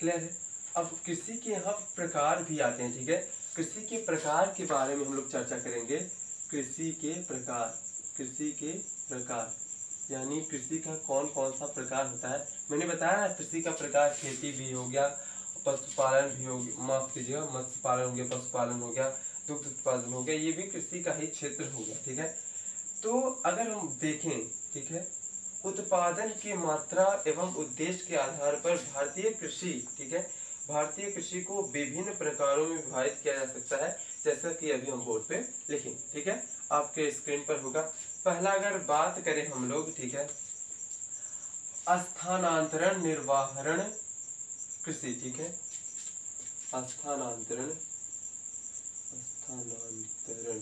क्लियर है? अब कृषि के यहाँ प्रकार भी आते हैं, ठीक है? कृषि के प्रकार के बारे में हम लोग चर्चा करेंगे। कृषि के प्रकार, कृषि के प्रकार। यानी कृषि का कौन कौन सा प्रकार होता है? मैंने बताया ना कृषि का प्रकार खेती भी हो गया, पशुपालन भी हो गया, माफ़ कीजिएगा मत्स्य पालन हो गया, पशुपालन हो गया, दुग्ध उत्पादन हो गया, ये भी कृषि का ही क्षेत्र हो गया, ठीक है? तो अगर हम देखें, ठीक है, उत्पादन की मात्रा एवं उद्देश्य के आधार पर भारतीय कृषि, ठीक है, भारतीय कृषि को विभिन्न प्रकारों में विभाजित किया जा सकता है, जैसा कि अभी हम बोर्ड पे लिखें, ठीक है? आपके स्क्रीन पर होगा। पहला अगर बात करें हम लोग, ठीक है स्थानांतरण निर्वाहरण कृषि, ठीक है स्थानांतरण स्थानांतरण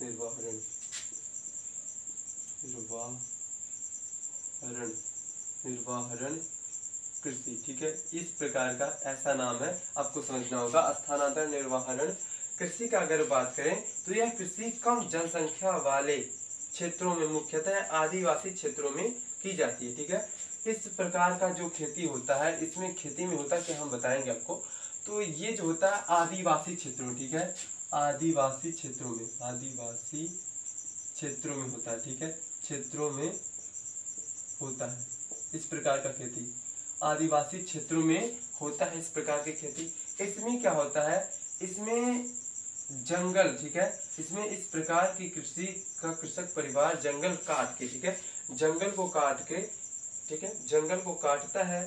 निर्वाहरण निर्वाहरण निर्वाहरण कृषि, ठीक है, इस प्रकार का ऐसा नाम है, आपको समझना होगा स्थानांतरण निर्वाहरण कृषि का अगर बात करें तो यह कृषि कम जनसंख्या वाले क्षेत्रों में, मुख्यतः आदिवासी क्षेत्रों में की जाती है, ठीक है? इस प्रकार का जो खेती होता है, इसमें खेती में होता है हम बताएँगे आपको? तो ये जो होता है, आदिवासी क्षेत्रों, ठीक है? आदिवासी क्षेत्रों में, आदिवासी क्षेत्रों में होता है, ठीक है? क्षेत्रों में होता है इस प्रकार का खेती। आदिवासी क्षेत्रों में होता है इस प्रकार की खेती। इसमें क्या होता है? इसमें जंगल, ठीक है? इसमें इस प्रकार की कृषि का कृषक परिवार जंगल काट के, ठीक है? जंगल को काट के, ठीक है? जंगल को काटता है।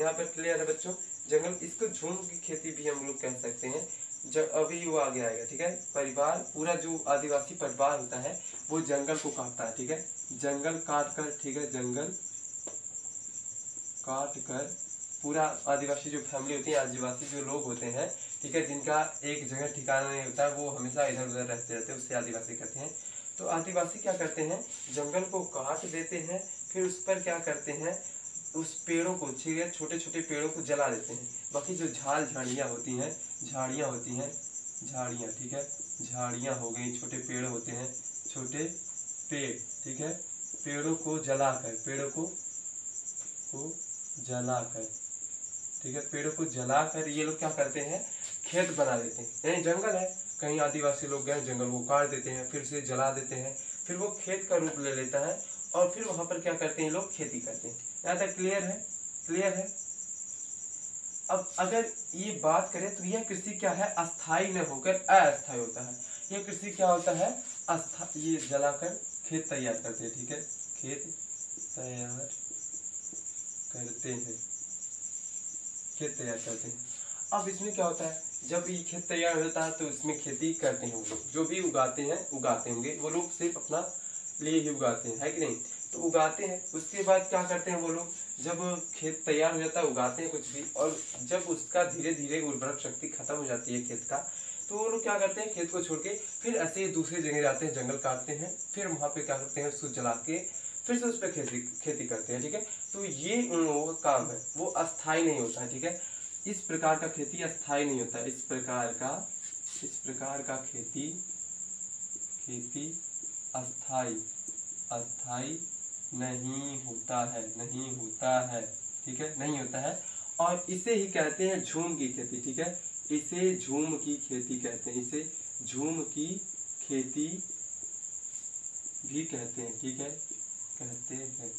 यहाँ पर क्लियर है बच्चों? जंगल, इसको झूम की खेती भी हम लोग कह सकते हैं। जब अभी वो आगे आएगा, ठीक है? परिवार, पूरा जो आदिवासी परिवार होता है, वो जंगल को काटता है, ठीक है? जंगल काट कर ठीक है? जंगल काट कर पूरा आदिवासी जो फैमिली होती है, आदिवासी जो लोग होते हैं ठीक है, जिनका एक जगह ठिकाना नहीं होता, वो हमेशा इधर उधर रहते रहते उससे आदिवासी कहते हैं। तो आदिवासी क्या करते हैं? जंगल को काट देते हैं, फिर उस पर क्या करते हैं? उस पेड़ों को है छोटे छोटे पेड़ों को जला देते हैं। बाकी जो झाल झाड़ियाँ होती हैं, झाड़ियाँ होती हैं, झाड़ियाँ, ठीक है, झाड़ियाँ हो गई, छोटे पेड़ होते हैं, छोटे पेड़, ठीक है, पेड़ों को जलाकर, पेड़ों को को जलाकर, ठीक है, पेड़ों को जलाकर ये लोग क्या करते हैं? खेत बना देते हैं। यानी जंगल है। कहीं आदिवासी लोग गए जंगल को काट देते हैं, फिर से जला देते हैं, फिर वो खेत का रूप ले लेता है और फिर वहाँ पर क्या करते हैं, लोग खेती करते हैं। यहाँ तक क्लियर है? क्लियर है? अब अगर ये बात करें तो यह कृषि क्या है? अस्थाई न होकर अस्थाई होता है। यह कृषि क्या होता है? अस्था ये जलाकर खेत तैयार करते हैं, ठीक है? खेत तैयार करते हैं। खेत तैयार करते हैं। अब इसमें क्या होता है? जब ये खेत तैयार हो जाता है तो इसमें खेती करते हैं वो लोग जो भी उगाते हैं, उगाते होंगे। वो लोग सिर्फ़ अपना लिए ही उगाते हैं, है कि नहीं? तो उगाते हैं। उसके बाद क्या करते हैं वो लोग? जब खेत तैयार हो जाता है, उगाते हैं कुछ भी, और जब उसका धीरे धीरे उर्वरक शक्ति खत्म हो जाती है खेत का तो वो लोग क्या करते हैं? खेत को छोड़ के फिर ऐसे ही दूसरी जगह जाते हैं, जंगल काटते हैं। फिर वहाँ पे क्या करते हैं? उसको जला के फिर से उस पर खेती खेती करते हैं, ठीक है? तो ये उन लोगों का काम है। वो अस्थाई नहीं होता है ठीक है? इस प्रकार का खेती अस्थाई नहीं होता। इस प्रकार का, इस प्रकार का खेती खेती अस्थाई अस्थाई नहीं होता है, नहीं होता है, ठीक है? नहीं होता है। और इसे ही कहते हैं झूम की खेती, ठीक है? इसे झूम की खेती कहते हैं। इसे झूम की खेती भी कहते हैं, ठीक है? कहते हैं,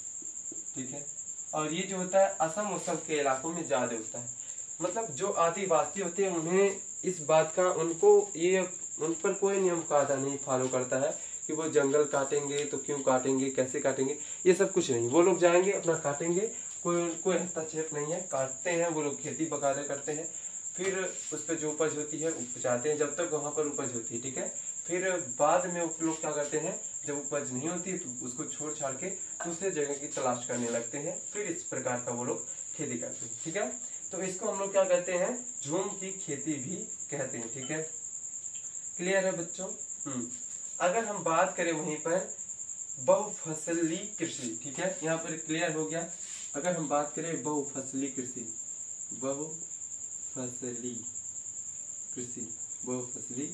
ठीक है? और ये जो होता है असम उसम के इलाकों में ज़्यादा होता है। मतलब जो आदिवासी होते हैं, उन्हें इस बात का उनको ये, उन पर कोई नियम कायदा नहीं फॉलो करता है कि वो जंगल काटेंगे तो क्यों काटेंगे, कैसे काटेंगे, ये सब कुछ नहीं। वो लोग जाएँगे, अपना काटेंगे, कोई कोई हस्तक्षेप नहीं है, काटते हैं, वो लोग खेती बकायदा करते हैं, फिर उस पर जो उपज होती है, उपजाते हैं, जब तक वहाँ पर उपज होती है, ठीक है? फिर बाद में लोग क्या करते हैं, जब उपज नहीं होती तो उसको छोड़ छाड़ के दूसरे जगह की तलाश करने लगते हैं, फिर इस प्रकार का वो लोग खेती करते हैं, ठीक है? तो इसको हम लोग क्या कहते हैं? झूम की खेती भी कहते हैं, ठीक है? क्लियर है बच्चों? हम्म। अगर हम बात करें वहीं पर, बहुफसली कृषि, ठीक है? यहाँ पर क्लियर हो गया। अगर हम बात करें बहुफसली कृषि बहुफसली कृषि बहुफसली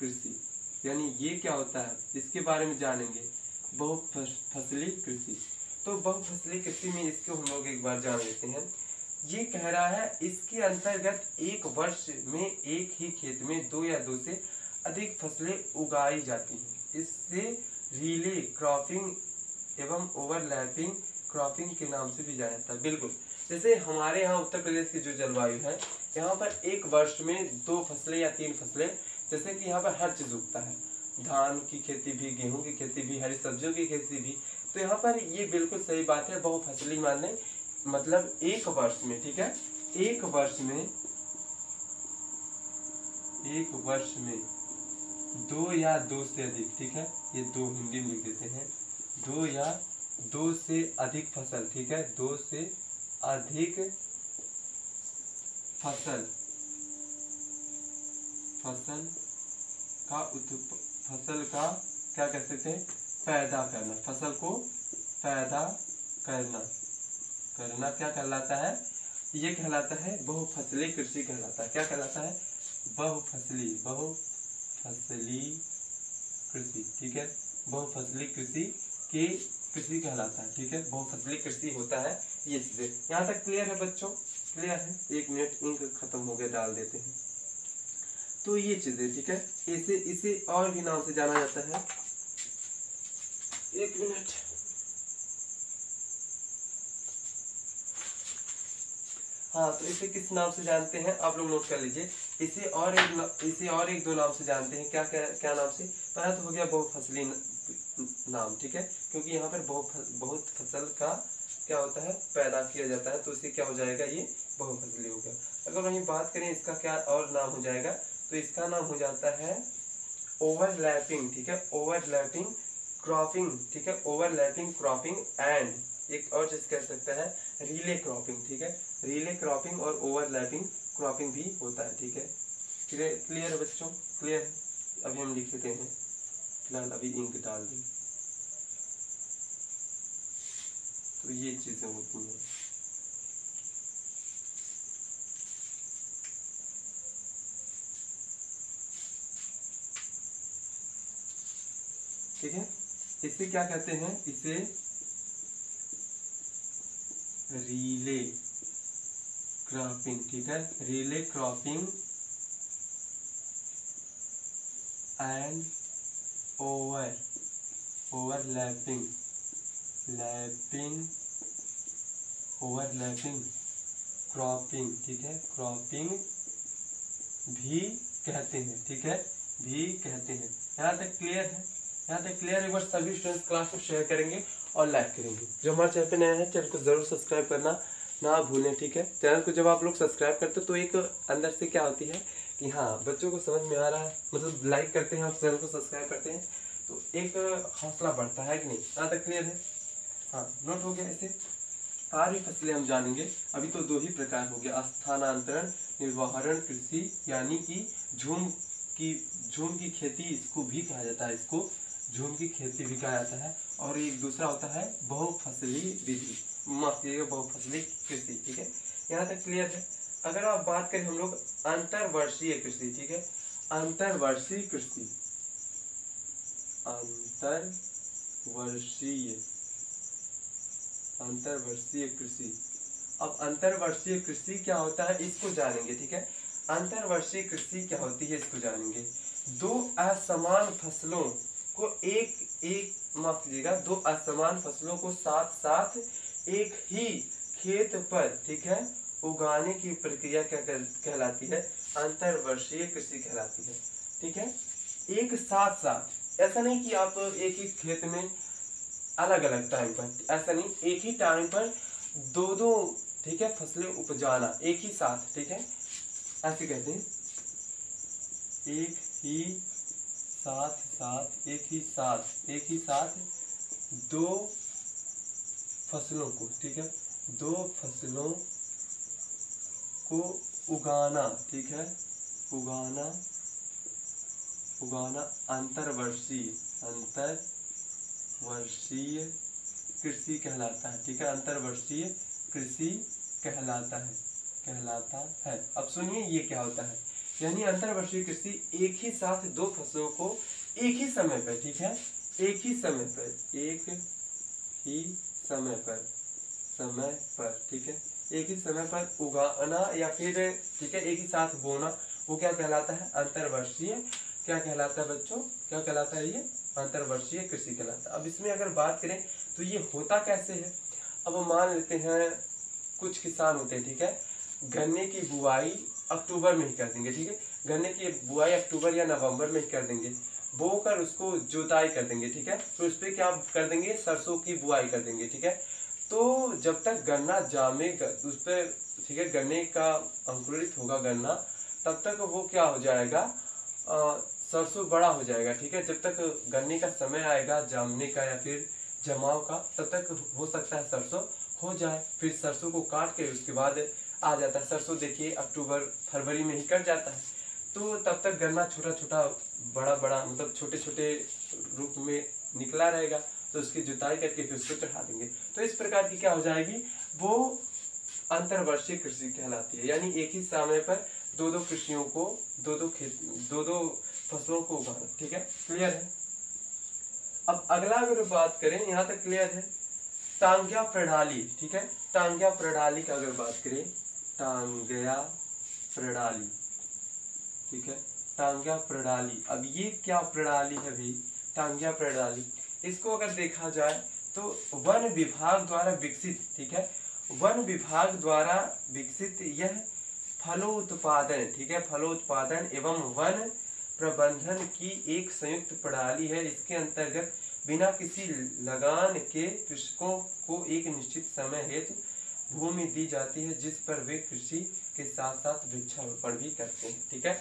कृषि, यानी ये क्या होता है? इसके बारे में जानेंगे। बहुफसली कृषि। तो बहुफसली कृषि में इसको हम लोग एक बार जान लेते हैं। ये कह रहा है, इसके अंतर्गत एक वर्ष में एक ही खेत में दो या दो से अधिक फ़सलें उगाई जाती हैं। इससे रीले, क्रॉपिंग एवं ओवरलैपिंग, क्रॉपिंग के नाम से भी जाना जाता है। बिल्कुल। जैसे हमारे यहाँ उत्तर प्रदेश की जो जलवायु है, यहाँ पर एक वर्ष में दो फ़सलें या तीन फ़सलें, जैसे कि यहाँ पर हर चीज़ उगता है। धान की खेती भी, गेहूँ की खेती भी, हरी सब्जियों की खेती भी। तो यहाँ पर ये बिल्कुल सही बात है, बहुफसली मान लें मतलब एक वर्ष में, ठीक है? एक वर्ष में, एक वर्ष में दो या दो से अधिक, ठीक है? ये दो हिंदी में लिख देते हैं। दो या दो से अधिक फ़सल, ठीक है? दो से अधिक फ़सल। फ़सल का उत्प, फ़सल का क्या कह सकते हैं? पैदा करना, फ़सल को पैदा करना। करना क्या कहलाता है? ये कहलाता है बहुफसली कृषि कहलाता है। क्या कहलाता है? बहुफसली बहुफसली कृषि, ठीक है? बहुफसली कृषि के कृषि कहलाता है, ठीक है? बहुफसली कृषि होता है ये चीज़ें। यहाँ तक क्लियर है बच्चों? क्लियर है? एक मिनट इंक खत्म हो गया, डाल देते हैं। तो ये चीज़ें, ठीक है? इसे इसे और भी नाम से जाना जाता है। एक मिनट हाँ तो इसे किस नाम से जानते हैं? आप लोग नोट कर लीजिए। इसे और एक इसे और एक दो नाम से जानते हैं। क्या क्या क्या नाम से? पहला तो हो गया बहुफसली नाम, ठीक है? क्योंकि यहाँ पर बहुत बहुत फ़सल का क्या होता है? पैदा किया जाता है तो इसे क्या हो जाएगा? ये बहुफसली हो गया। अगर वहीं बात करें, इसका क्या और नाम हो जाएगा? तो इसका नाम हो जाता है ओवरलैपिंग ठीक है? ओवरलैपिंग क्रॉपिंग ठीक है? ओवरलैपिंग क्रॉपिंग एंड एक और चीज़ कह सकता है रिले क्रॉपिंग ठीक है? रिले क्रॉपिंग और ओवरलैपिंग क्रॉपिंग भी होता है, ठीक है? क्लियर है बच्चों? क्लियर है? अभी हम लिख लेते हैं। फ़िलहाल अभी इंक डाल दी। तो ये चीज़ें होती हैं। ठीक है? इसे क्या कहते हैं? इसे रीले क्रॉपिंग ठीक है? Relay cropping and over overlapping lapping overlapping cropping ठीक है? क्रॉपिंग भी कहते हैं, ठीक है? भी कहते हैं। यहाँ तक क्लियर है? यहाँ तक क्लियर एक बार सभी स्टूडेंट्स क्लास को शेयर करेंगे। और लाइक करेंगे। जो हमारे चैनल पे नया है, चैनल को ज़रूर सब्सक्राइब करना ना भूलें, ठीक है? चैनल को जब आप लोग सब्सक्राइब करते हो तो एक अंदर से क्या होती है कि हाँ बच्चों को समझ में आ रहा है मतलब लाइक करते हैं आप चैनल को सब्सक्राइब करते हैं तो एक हौसला बढ़ता है कि नहीं? यहाँ तक क्लियर है? हाँ नोट हो गया इसे। आर्य फ़सलें हम जानेंगे। अभी तो दो ही प्रकार हो गया। स्थानांतरण, निर्वहरण, कृषि, यानी कि झूम की झूम की खेती इसको भी कहा जाता है। इसको झूम की खेती भी कहा जाता है। और एक दूसरा होता है बहुफसली विधि। माफ़ कीजिएगा, बहुफसली कृषि, ठीक है? यहाँ तक क्लियर है? अगर आप बात करें हम लोग अंतरवर्षीय कृषि, ठीक है? अंतरवर्षीय कृषि। अंतरवर्षीय। अंतरवर्षीय कृषि। अब अंतरवर्षीय कृषि क्या होता है, इसको जानेंगे, ठीक है? अंतरवर्षीय कृषि क्या होती है, इसको जानेंगे। दो असमान फ़सलों को एक एक माफ़ कीजिएगा, दो असमान फ़सलों को साथ साथ एक ही खेत पर, ठीक है, उगाने की प्रक्रिया क्या कहलाती है? अंतरवर्षीय कृषि कहलाती है, ठीक है? एक साथ साथ ऐसा नहीं कि आप एक ही खेत में अलग अलग टाइम पर, ऐसा नहीं, एक ही टाइम पर दो दो ठीक है, फ़सलें उपजाना, एक ही साथ, ठीक है? ऐसे कहते हैं, एक ही साथ साथ, एक ही साथ, एक ही साथ दो फ़सलों को, ठीक है? दो फ़सलों को उगाना, ठीक है? उगाना उगाना अंतरवर्षीय अंतरवर्षीय कृषि कहलाता है, ठीक है? अंतरवर्षीय कृषि कहलाता है कहलाता है। अब सुनिए ये क्या होता है। यानी अंतरवर्षीय कृषि एक ही साथ दो फ़सलों को एक ही समय पर, ठीक है? एक ही समय पर, एक ही समय पर समय पर, ठीक है? एक ही समय पर उगाना या फिर, ठीक है, एक ही साथ बोना, वो क्या कहलाता है? अंतरवर्षीय। क्या कहलाता है बच्चों? क्या कहलाता है ये? अंतरवर्षीय कृषि कहलाता है। अब इसमें अगर बात करें तो ये होता कैसे है? अब मान लेते हैं, कुछ किसान होते हैं, ठीक है? गन्ने की बुआई अक्टूबर में ही कर देंगे, ठीक है? गन्ने की बुआई अक्टूबर या नवंबर में ही कर देंगे। बो कर उसको जुताई कर देंगे, ठीक है? तो उस पर क्या कर देंगे? सरसों की बुआई कर देंगे, ठीक है? तो जब तक गन्ना जामे, उस पर ठीक है, गन्ने का अंकुरित होगा गन्ना, तब तक वो क्या हो जाएगा? सरसों बड़ा हो जाएगा, ठीक है? जब तक गन्ने का समय आएगा जामने का या फिर जमाव का, तब तक हो सकता है सरसों हो जाए। फिर सरसों को काट के उसके बाद आ जाता है। सरसों देखिए, अक्टूबर, फरवरी में ही कट जाता है। तो तब तक गन्ना छोटा छोटा बड़ा बड़ा मतलब छोटे छोटे रूप में निकला रहेगा। तो उसकी जुताई करके फिर उसको चढ़ा देंगे। तो इस प्रकार की क्या हो जाएगी? वो अंतर्वर्षीय कृषि कहलाती है। यानी एक ही समय पर दो दो कृषियों को दो दो खेत दो दो फ़सलों को उगाना। ठीक है? क्लियर है? अब अगला अगर बात करें, यहाँ तक क्लियर है। टांग्या प्रणाली। ठीक है? टांग्या प्रणाली का अगर बात करें टांग्या प्रणाली। ठीक है? टांग्या प्रणाली। अब ये क्या प्रणाली है भाई? टांग्या प्रणाली। इसको अगर देखा जाए तो वन विभाग द्वारा विकसित, ठीक है? वन विभाग द्वारा विकसित यह फलोत्पादन, ठीक है? फलोत्पादन एवं वन प्रबंधन की एक संयुक्त प्रणाली है। इसके अंतर्गत बिना किसी लगान के कृषकों को एक निश्चित समय हेतु भूमि दी जाती है, जिस पर वे कृषि के साथ साथ वृक्षारोपण भी करते हैं, ठीक है?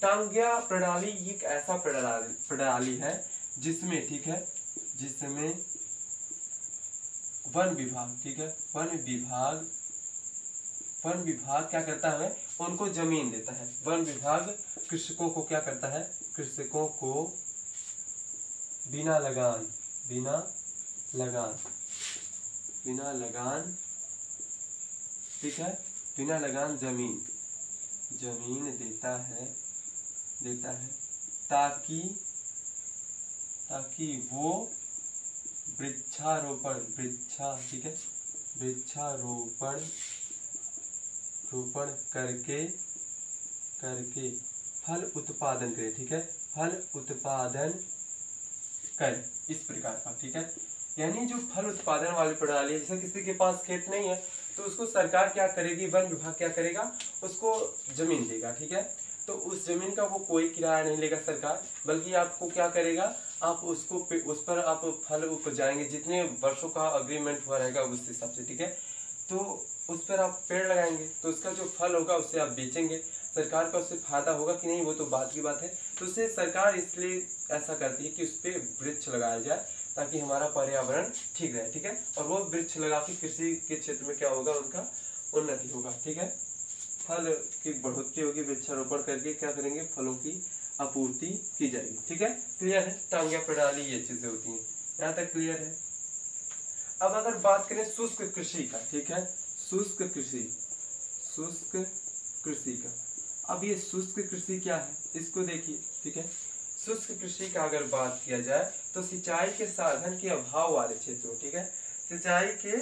टांग्या प्रणाली एक ऐसा प्रणाली प्रणाली है जिसमें, ठीक है, जिसमें वन विभाग, ठीक है, वन विभाग वन विभाग क्या करता है? उनको ज़मीन देता है। वन विभाग कृषकों को क्या करता है? कृषकों को बिना लगान बिना लगान बिना लगान ठीक है? बिना लगान ज़मीन। ज़मीन देता है देता है, ताकि ताकि वो वृक्षारोपण, वृक्षा, ठीक है? वृक्षारोपण, रोपण करके करके फल उत्पादन करे, ठीक है? फल उत्पादन कर, इस प्रकार का, ठीक है? यानी जो फल उत्पादन वाली प्रणाली है, जैसे किसी के पास खेत नहीं है तो उसको सरकार क्या करेगी? वन विभाग क्या करेगा? उसको ज़मीन देगा, ठीक है? तो उस ज़मीन का वो कोई किराया नहीं लेगा सरकार, बल्कि आपको क्या करेगा? आप उसको उस पर आप फल उपजाएँगे, जितने वर्षों का अग्रीमेंट हुआ रहेगा उस हिसाब से, ठीक है? तो उस पर आप पेड़ लगाएँगे तो उसका जो फल होगा उससे आप बेचेंगे। सरकार का उससे फ़ायदा होगा कि नहीं, वो तो बात की बात है। तो उसे सरकार इसलिए ऐसा करती है कि उस पर वृक्ष लगाया जाए। ताकि हमारा पर्यावरण ठीक रहे, ठीक है? और वो वृक्ष लगा के कृषि के क्षेत्र में क्या होगा, उनका उन्नति होगा, ठीक है? फल की बढ़ोतरी होगी, वृक्षारोपण करके क्या करेंगे? फलों की आपूर्ति की जाएगी, ठीक है? क्लियर है? टांग्या, प्रणाली, ये चीज़ें होती हैं। यहाँ तक क्लियर है? अब अगर बात करें शुष्क कृषि का, ठीक है? शुष्क कृषि शुष्क कृषि का। अब ये शुष्क कृषि क्या है? इसको देखिए, ठीक है? शुष्क कृषि का अगर बात किया जाए तो सिंचाई के साधन के अभाव वाले क्षेत्रों ठीक है? सिंचाई के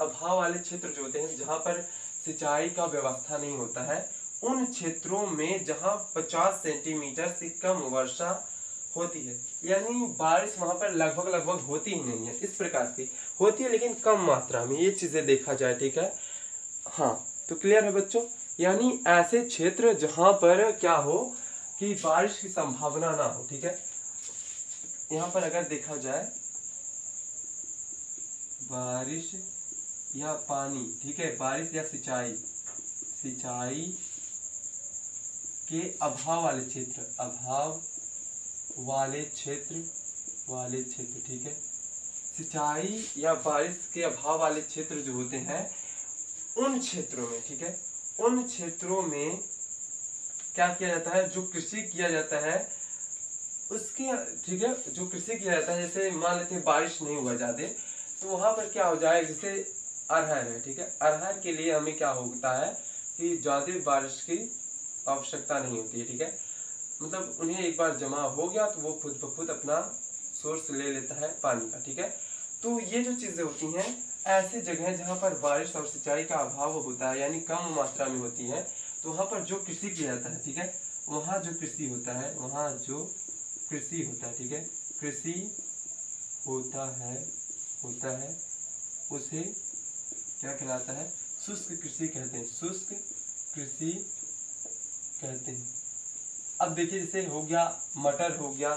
अभाव वाले क्षेत्र जो होते हैं, जहाँ पर सिंचाई का व्यवस्था नहीं होता है, उन क्षेत्रों में जहाँ 50 सेंटीमीटर से कम वर्षा होती है। यानी बारिश वहाँ पर लगभग लगभग होती ही नहीं है, इस प्रकार की। होती है, लेकिन कम मात्रा में, ये चीज़ें देखा जाए, ठीक है? हाँ तो क्लियर है बच्चों? यानी ऐसे क्षेत्र जहाँ पर क्या हो कि बारिश की संभावना ना हो, ठीक है? यहाँ पर अगर देखा जाए, बारिश या पानी, ठीक है? बारिश या सिंचाई सिंचाई के अभाव वाले क्षेत्र, अभाव वाले क्षेत्र वाले क्षेत्र, ठीक है? सिंचाई या बारिश के अभाव वाले क्षेत्र जो होते हैं, उन क्षेत्रों में, ठीक है? उन क्षेत्रों में क्या किया जाता है? जो कृषि किया जाता है, उसके, ठीक है, जो कृषि किया जाता है, जैसे मान लेते हैं बारिश नहीं हुआ ज़्यादा तो वहाँ पर क्या हो जाए, जैसे अरहर है, ठीक है? अरहर के लिए हमें क्या होता है कि ज़्यादा बारिश की आवश्यकता नहीं होती है, ठीक है? मतलब उन्हें एक बार जमा हो गया तो वो खुद ब खुद अपना सोर्स ले लेता है पानी का, ठीक है? तो ये जो चीज़ें होती हैं, ऐसी जगह जहाँ पर बारिश और सिंचाई का अभाव होता है, यानी कम मात्रा में होती है तो वहाँ पर जो कृषि किया जाता है, ठीक है? वहाँ जो कृषि होता है, वहाँ जो कृषि होता है, ठीक है? कृषि होता है होता है, उसे क्या कहलाता है? शुष्क कृषि कहते हैं। शुष्क कृषि कहते हैं। अब देखिए, जैसे हो गया मटर हो गया,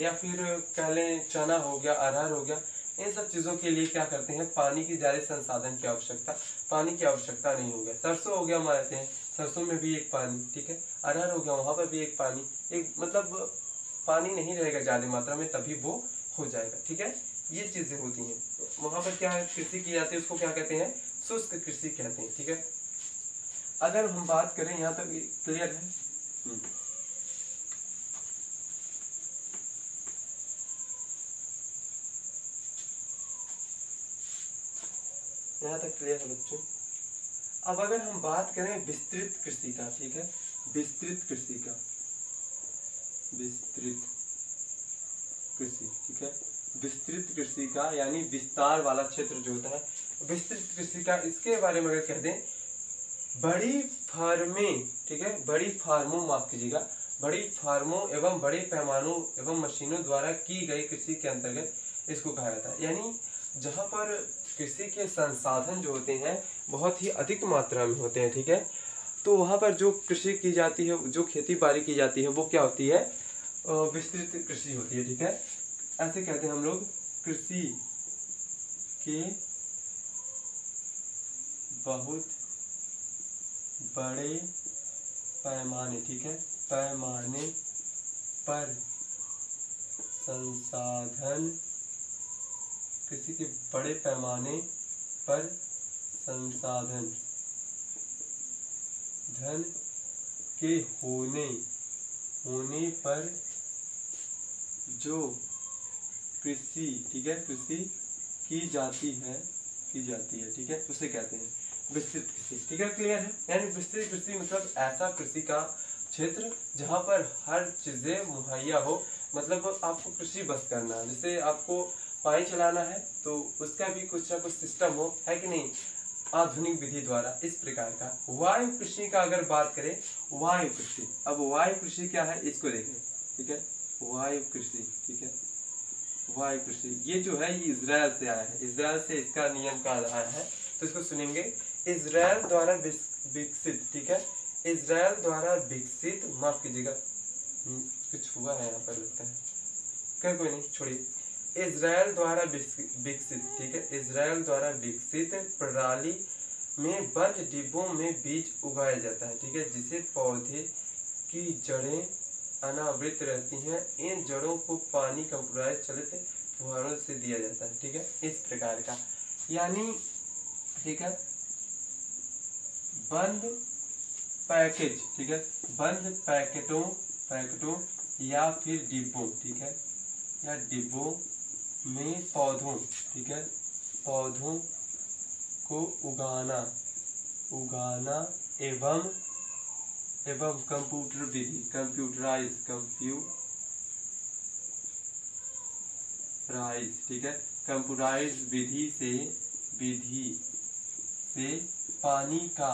या फिर कह लें चना हो गया, अरहर हो गया, इन सब चीज़ों के लिए क्या करते हैं? पानी की ज़्यादा संसाधन की आवश्यकता, पानी की आवश्यकता नहीं हो गया सरसों हो गया मानते हैं। सरसों में भी एक पानी ठीक है? अरहर हो गया वहाँ पर भी एक पानी। एक मतलब पानी नहीं रहेगा ज़्यादा मात्रा में तभी वो हो जाएगा ठीक है? ये चीज़ें होती हैं। वहाँ पर क्या है? कृषि की जाती है उसको क्या कहते हैं? शुष्क कृषि कहते हैं ठीक है? अगर हम बात करें यहाँ तक क्लियर है? हम्म। यहाँ तक क्लियर है बच्चों? अब अगर हम बात करें विस्तृत कृषि का, ठीक है? विस्तृत कृषि का। विस्तृत कृषि, ठीक है? विस्तृत कृषि का यानी विस्तार वाला क्षेत्र जो होता है, विस्तृत कृषि का इसके बारे में अगर कह दें, बड़ी फार्में, ठीक है? बड़ी फार्मों, माफ़ कीजिएगा, बड़ी फार्मों एवं बड़े पैमानों एवं मशीनों द्वारा की गई कृषि के अंतर्गत इसको कहा जाता है। यानी जहाँ पर कृषि के संसाधन जो होते हैं बहुत ही अधिक मात्रा में होते हैं, ठीक है? तो वहाँ पर जो कृषि की जाती है, जो खेती बाड़ी की जाती है, वो क्या होती है? विस्तृत कृषि होती है, ठीक है? ऐसे कहते हैं हम लोग कृषि के बहुत बड़े पैमाने, ठीक है? पैमाने पर संसाधन, कृषि के बड़े पैमाने पर संसाधन। धन के होने होने पर जो कृषि, ठीक है, कृषि की जाती है, की जाती है, ठीक है, उसे कहते हैं विस्तृत कृषि, ठीक है क्लियर है? यानी विस्तृत कृषि मतलब ऐसा कृषि का क्षेत्र जहाँ पर हर चीज़ें मुहैया हो। मतलब आपको कृषि बस करना जैसे आपको पानी चलाना है तो उसका भी कुछ ना कुछ सिस्टम हो, है कि नहीं? आधुनिक विधि द्वारा इस प्रकार का वायु कृषि का अगर बात करें वायु कृषि अब वायु कृषि क्या है इसको देखें ठीक है? वायु कृषि ठीक है? वायु कृषि ये जो है ये इसराइल से आया है। इसराइल से इसका नियम का आया है। तो इसको सुनेंगे। इसराइल द्वारा विकसित ठीक है? इसराइल द्वारा विकसित माफ़ कीजिएगा हम्म, कुछ हुआ है यहाँ पर लगता है। कर कोई नहीं छोड़िए। इसराइल द्वारा विकसित, ठीक है? इसराइल द्वारा विकसित प्रणाली में बंद डिब्बों में बीज उगाया जाता है, ठीक है? जिसे पौधे की जड़ें अनावृत रहती हैं। इन जड़ों को पानी कंप्यूटराइज चलित फुहारों से दिया जाता है, ठीक है? इस प्रकार का। यानी, ठीक है? बंद पैकेज, ठीक है? बंद पैकेटों पैकेटों या फिर डिब्बों, ठीक है? या डिब्बों में पौधों, ठीक है? पौधों को उगाना उगाना एवं एवं कंप्यूटर विधि कंप्यूटराइज कंप्यूटराइज ठीक है? कंप्यूटराइज विधि से विधि से पानी का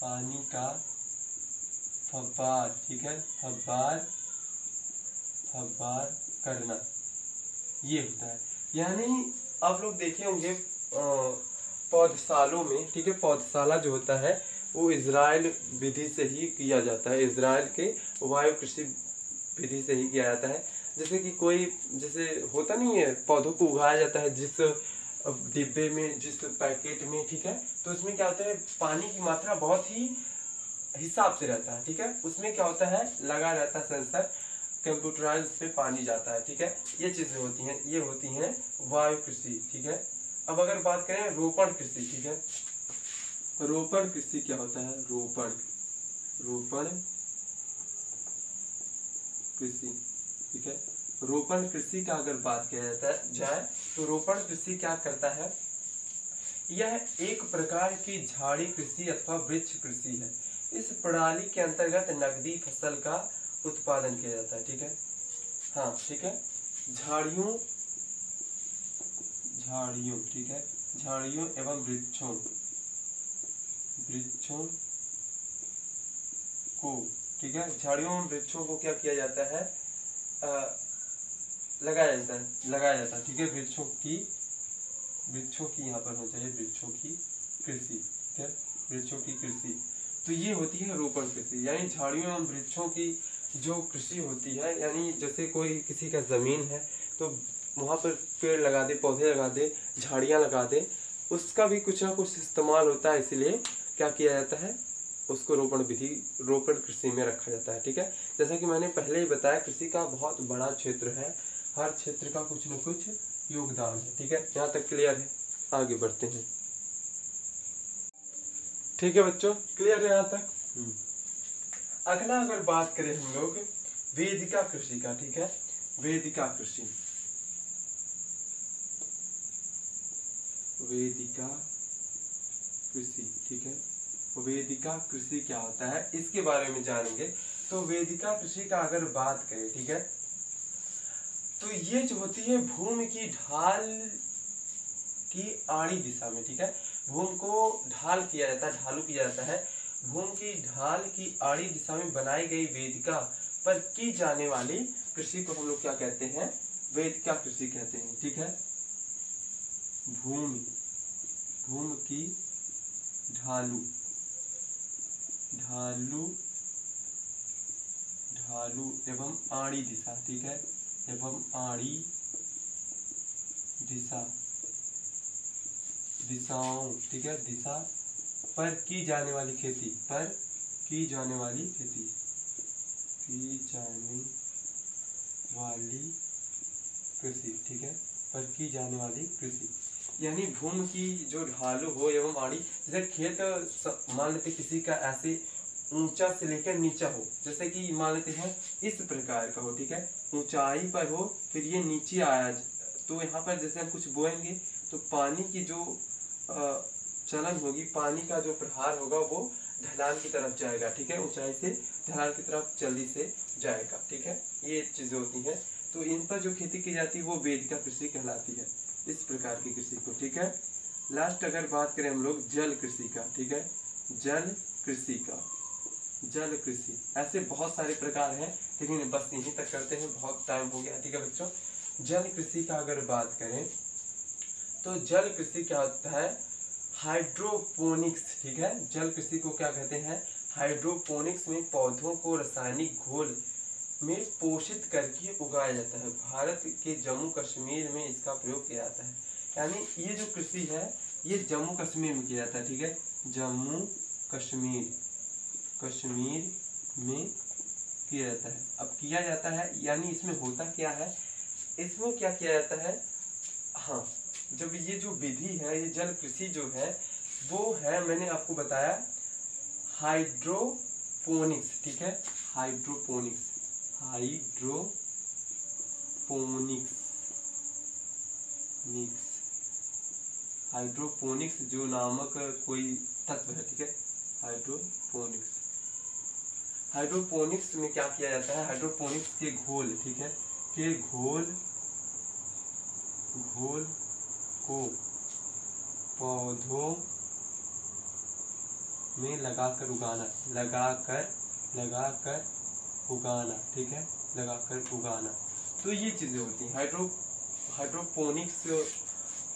पानी का फब्बार ठीक है? फब्बार फब्बार करना, ये होता है। यानी आप लोग देखे होंगे पौधशालों में, ठीक है, पौधशाला जो होता है, वो इसराइल विधि से ही किया जाता है। इसराइल के वायु कृषि विधि से ही किया जाता है। जैसे कि कोई, जैसे होता नहीं है, पौधों को उगाया जाता है जिस डिब्बे में, जिस पैकेट में, ठीक है तो उसमें क्या होता है, पानी की मात्रा बहुत ही हिसाब से रहता है, ठीक है। उसमें क्या होता है, लगा रहता है सेंसर कंप्यूटराइज पे पानी जाता है, ठीक है? ये चीज़ें होती हैं, ये होती हैं वायु कृषि ठीक है? अब अगर बात करें रोपण कृषि ठीक है? रोपण कृषि क्या होता है? रोपण रोपण कृषि ठीक है? रोपण कृषि का अगर बात किया जाता है, जाए तो रोपण कृषि क्या करता है? यह एक प्रकार की झाड़ी कृषि अथवा वृक्ष कृषि है। इस प्रणाली के अंतर्गत नकदी फ़सल का उत्पादन किया जाता है ठीक है? हाँ ठीक है? झाड़ियों झाड़ियों ठीक है? झाड़ियों एवं वृक्षों वृक्षों को ठीक है? झाड़ियों एवं वृक्षों को क्या किया जाता है? आ, लगाया जाता है लगाया जाता है ठीक है? वृक्षों की वृक्षों की यहाँ पर हो चाहिए वृक्षों की कृषि ठीक है? वृक्षों की कृषि। तो ये होती है रोपण कृषि यानी झाड़ियों एवं वृक्षों की जो कृषि होती है, यानी जैसे कोई किसी का ज़मीन है तो वहाँ पर पेड़ लगा दे, पौधे लगा दे, झाड़ियाँ लगा दे, उसका भी कुछ ना कुछ इस्तेमाल होता है, इसलिए क्या किया जाता है? उसको रोपण विधि, रोपण कृषि में रखा जाता है, ठीक है? जैसा कि मैंने पहले ही बताया, कृषि का बहुत बड़ा क्षेत्र है, हर क्षेत्र का कुछ न कुछ योगदान है, ठीक है? यहाँ तक क्लियर है? आगे बढ़ते हैं। ठीक है बच्चों क्लियर है यहाँ तक? हम्म। अगला अगर बात करें हम लोग, वेदिका कृषि का, ठीक है? वेदिका कृषि। वेदिका कृषि, ठीक है? वेदिका कृषि क्या होता है, इसके बारे में जानेंगे। तो वेदिका कृषि का अगर बात करें, ठीक है? तो ये जो होती है, भूमि की ढाल की आड़ी दिशा में, ठीक है? भूमि को ढाल किया जाता है, ढालू किया जाता है। भूमि की ढाल की आड़ी दिशा में बनाई गई वेदिका पर की जाने वाली कृषि को हम लोग क्या कहते हैं? वेदिका कृषि कहते हैं? ठीक है? भूमि। भूमि की ढालू। ढालू। ढालू एवं आड़ी दिशा, ठीक है? एवं आड़ी दिशा। दिशाओं, ठीक है? दिशा पर की जाने वाली खेती? पर की जाने वाली खेती। की जाने वाली कृषि, ठीक है? पर की जाने वाली कृषि। यानी भूमि की जो ढालू हो एवं आड़ी जैसे खेत मान लेते किसी का ऐसे ऊँचा से लेकर नीचा हो, जैसे कि मान लेते हैं इस प्रकार का हो, ठीक है? ऊंचाई पर हो, फिर ये नीचे आया तो यहाँ पर जैसे हम कुछ बोएँगे तो पानी की जो चलन होगी, पानी का जो प्रहार होगा वो ढलान की तरफ़ जाएगा, ठीक है? ऊंचाई से ढलान की तरफ़ जल्दी से जाएगा, ठीक है? ये चीज़ें होती हैं। तो इन पर जो खेती की जाती है, वो वेद का कृषि कहलाती है, इस प्रकार की कृषि को, ठीक है? लास्ट अगर बात करें हम लोग, जल कृषि का, ठीक है? जल कृषि का, जल कृषि, ऐसे बहुत सारे प्रकार हैं, लेकिन बस यहीं तक करते हैं, बहुत टाइम हो गया, ठीक है बच्चों? जल कृषि का अगर बात करें तो जल कृषि क्या होता है? हाइड्रोपोनिक्स, ठीक है? जल कृषि को क्या कहते हैं? हाइड्रोपोनिक्स में पौधों को रासायनिक घोल में पोषित करके उगाया जाता है। भारत के जम्मू कश्मीर में इसका प्रयोग किया जाता है। यानी ये जो कृषि है, ये जम्मू कश्मीर में किया जाता है, ठीक है? जम्मू कश्मीर कश्मीर में किया जाता है। अब किया जाता है, यानी इसमें होता क्या है? इसमें क्या किया जाता है? हाँ जब ये जो विधि है, ये जल कृषि जो है, वो है, मैंने आपको बताया हाइड्रोपोनिक्स ठीक है? हाइड्रोपोनिक्स हाइड्रोपोनिक्स निक्स हाइड्रोपोनिक्स जो नामक कोई तत्व है, ठीक है? हाइड्रोपोनिक्स हाइड्रोपोनिक्स में क्या किया जाता है? हाइड्रोपोनिक्स के घोल, ठीक है? के घोल घोल को पौधों में लगाकर उगाना लगाकर लगाकर उगाना ठीक है? लगाकर उगाना। तो ये चीज़ें होती हैं हाइड्रो हाइड्रोपोनिक्स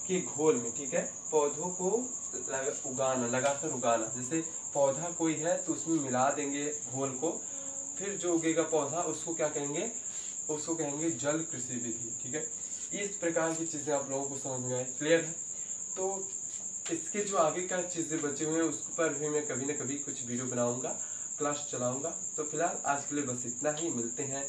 के घोल में ठीक है? पौधों को लगा, उगाना लगाकर उगाना। जैसे पौधा कोई है तो उसमें मिला देंगे घोल को फिर जो उगेगा पौधा उसको क्या कहेंगे? उसको कहेंगे जल कृषि विधि ठीक है? इस प्रकार की चीज़ें आप लोगों को समझ में आए। क्लियर है? तो इसके जो आगे का चीज़ें बचे हुए हैं उस पर भी मैं कभी ना कभी कुछ वीडियो बनाऊँगा क्लास चलाऊँगा। तो फ़िलहाल आज के लिए बस इतना ही। मिलते हैं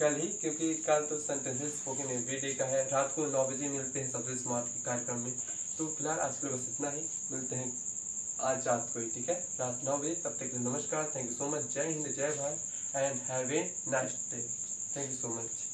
कल ही, क्योंकि कल तो सेंटेंसेस स्पोकन एवरीडे का है। रात को नौ बजे मिलते हैं सबसे स्मार्ट के कार्यक्रम में। तो फ़िलहाल आज के लिए बस इतना ही। मिलते हैं आज रात को ही, ठीक है? रात नौ बजे। तब तक नमस्कार। Thank you so much Jai Hind, Jai Bharat. And have a nice day thank you so much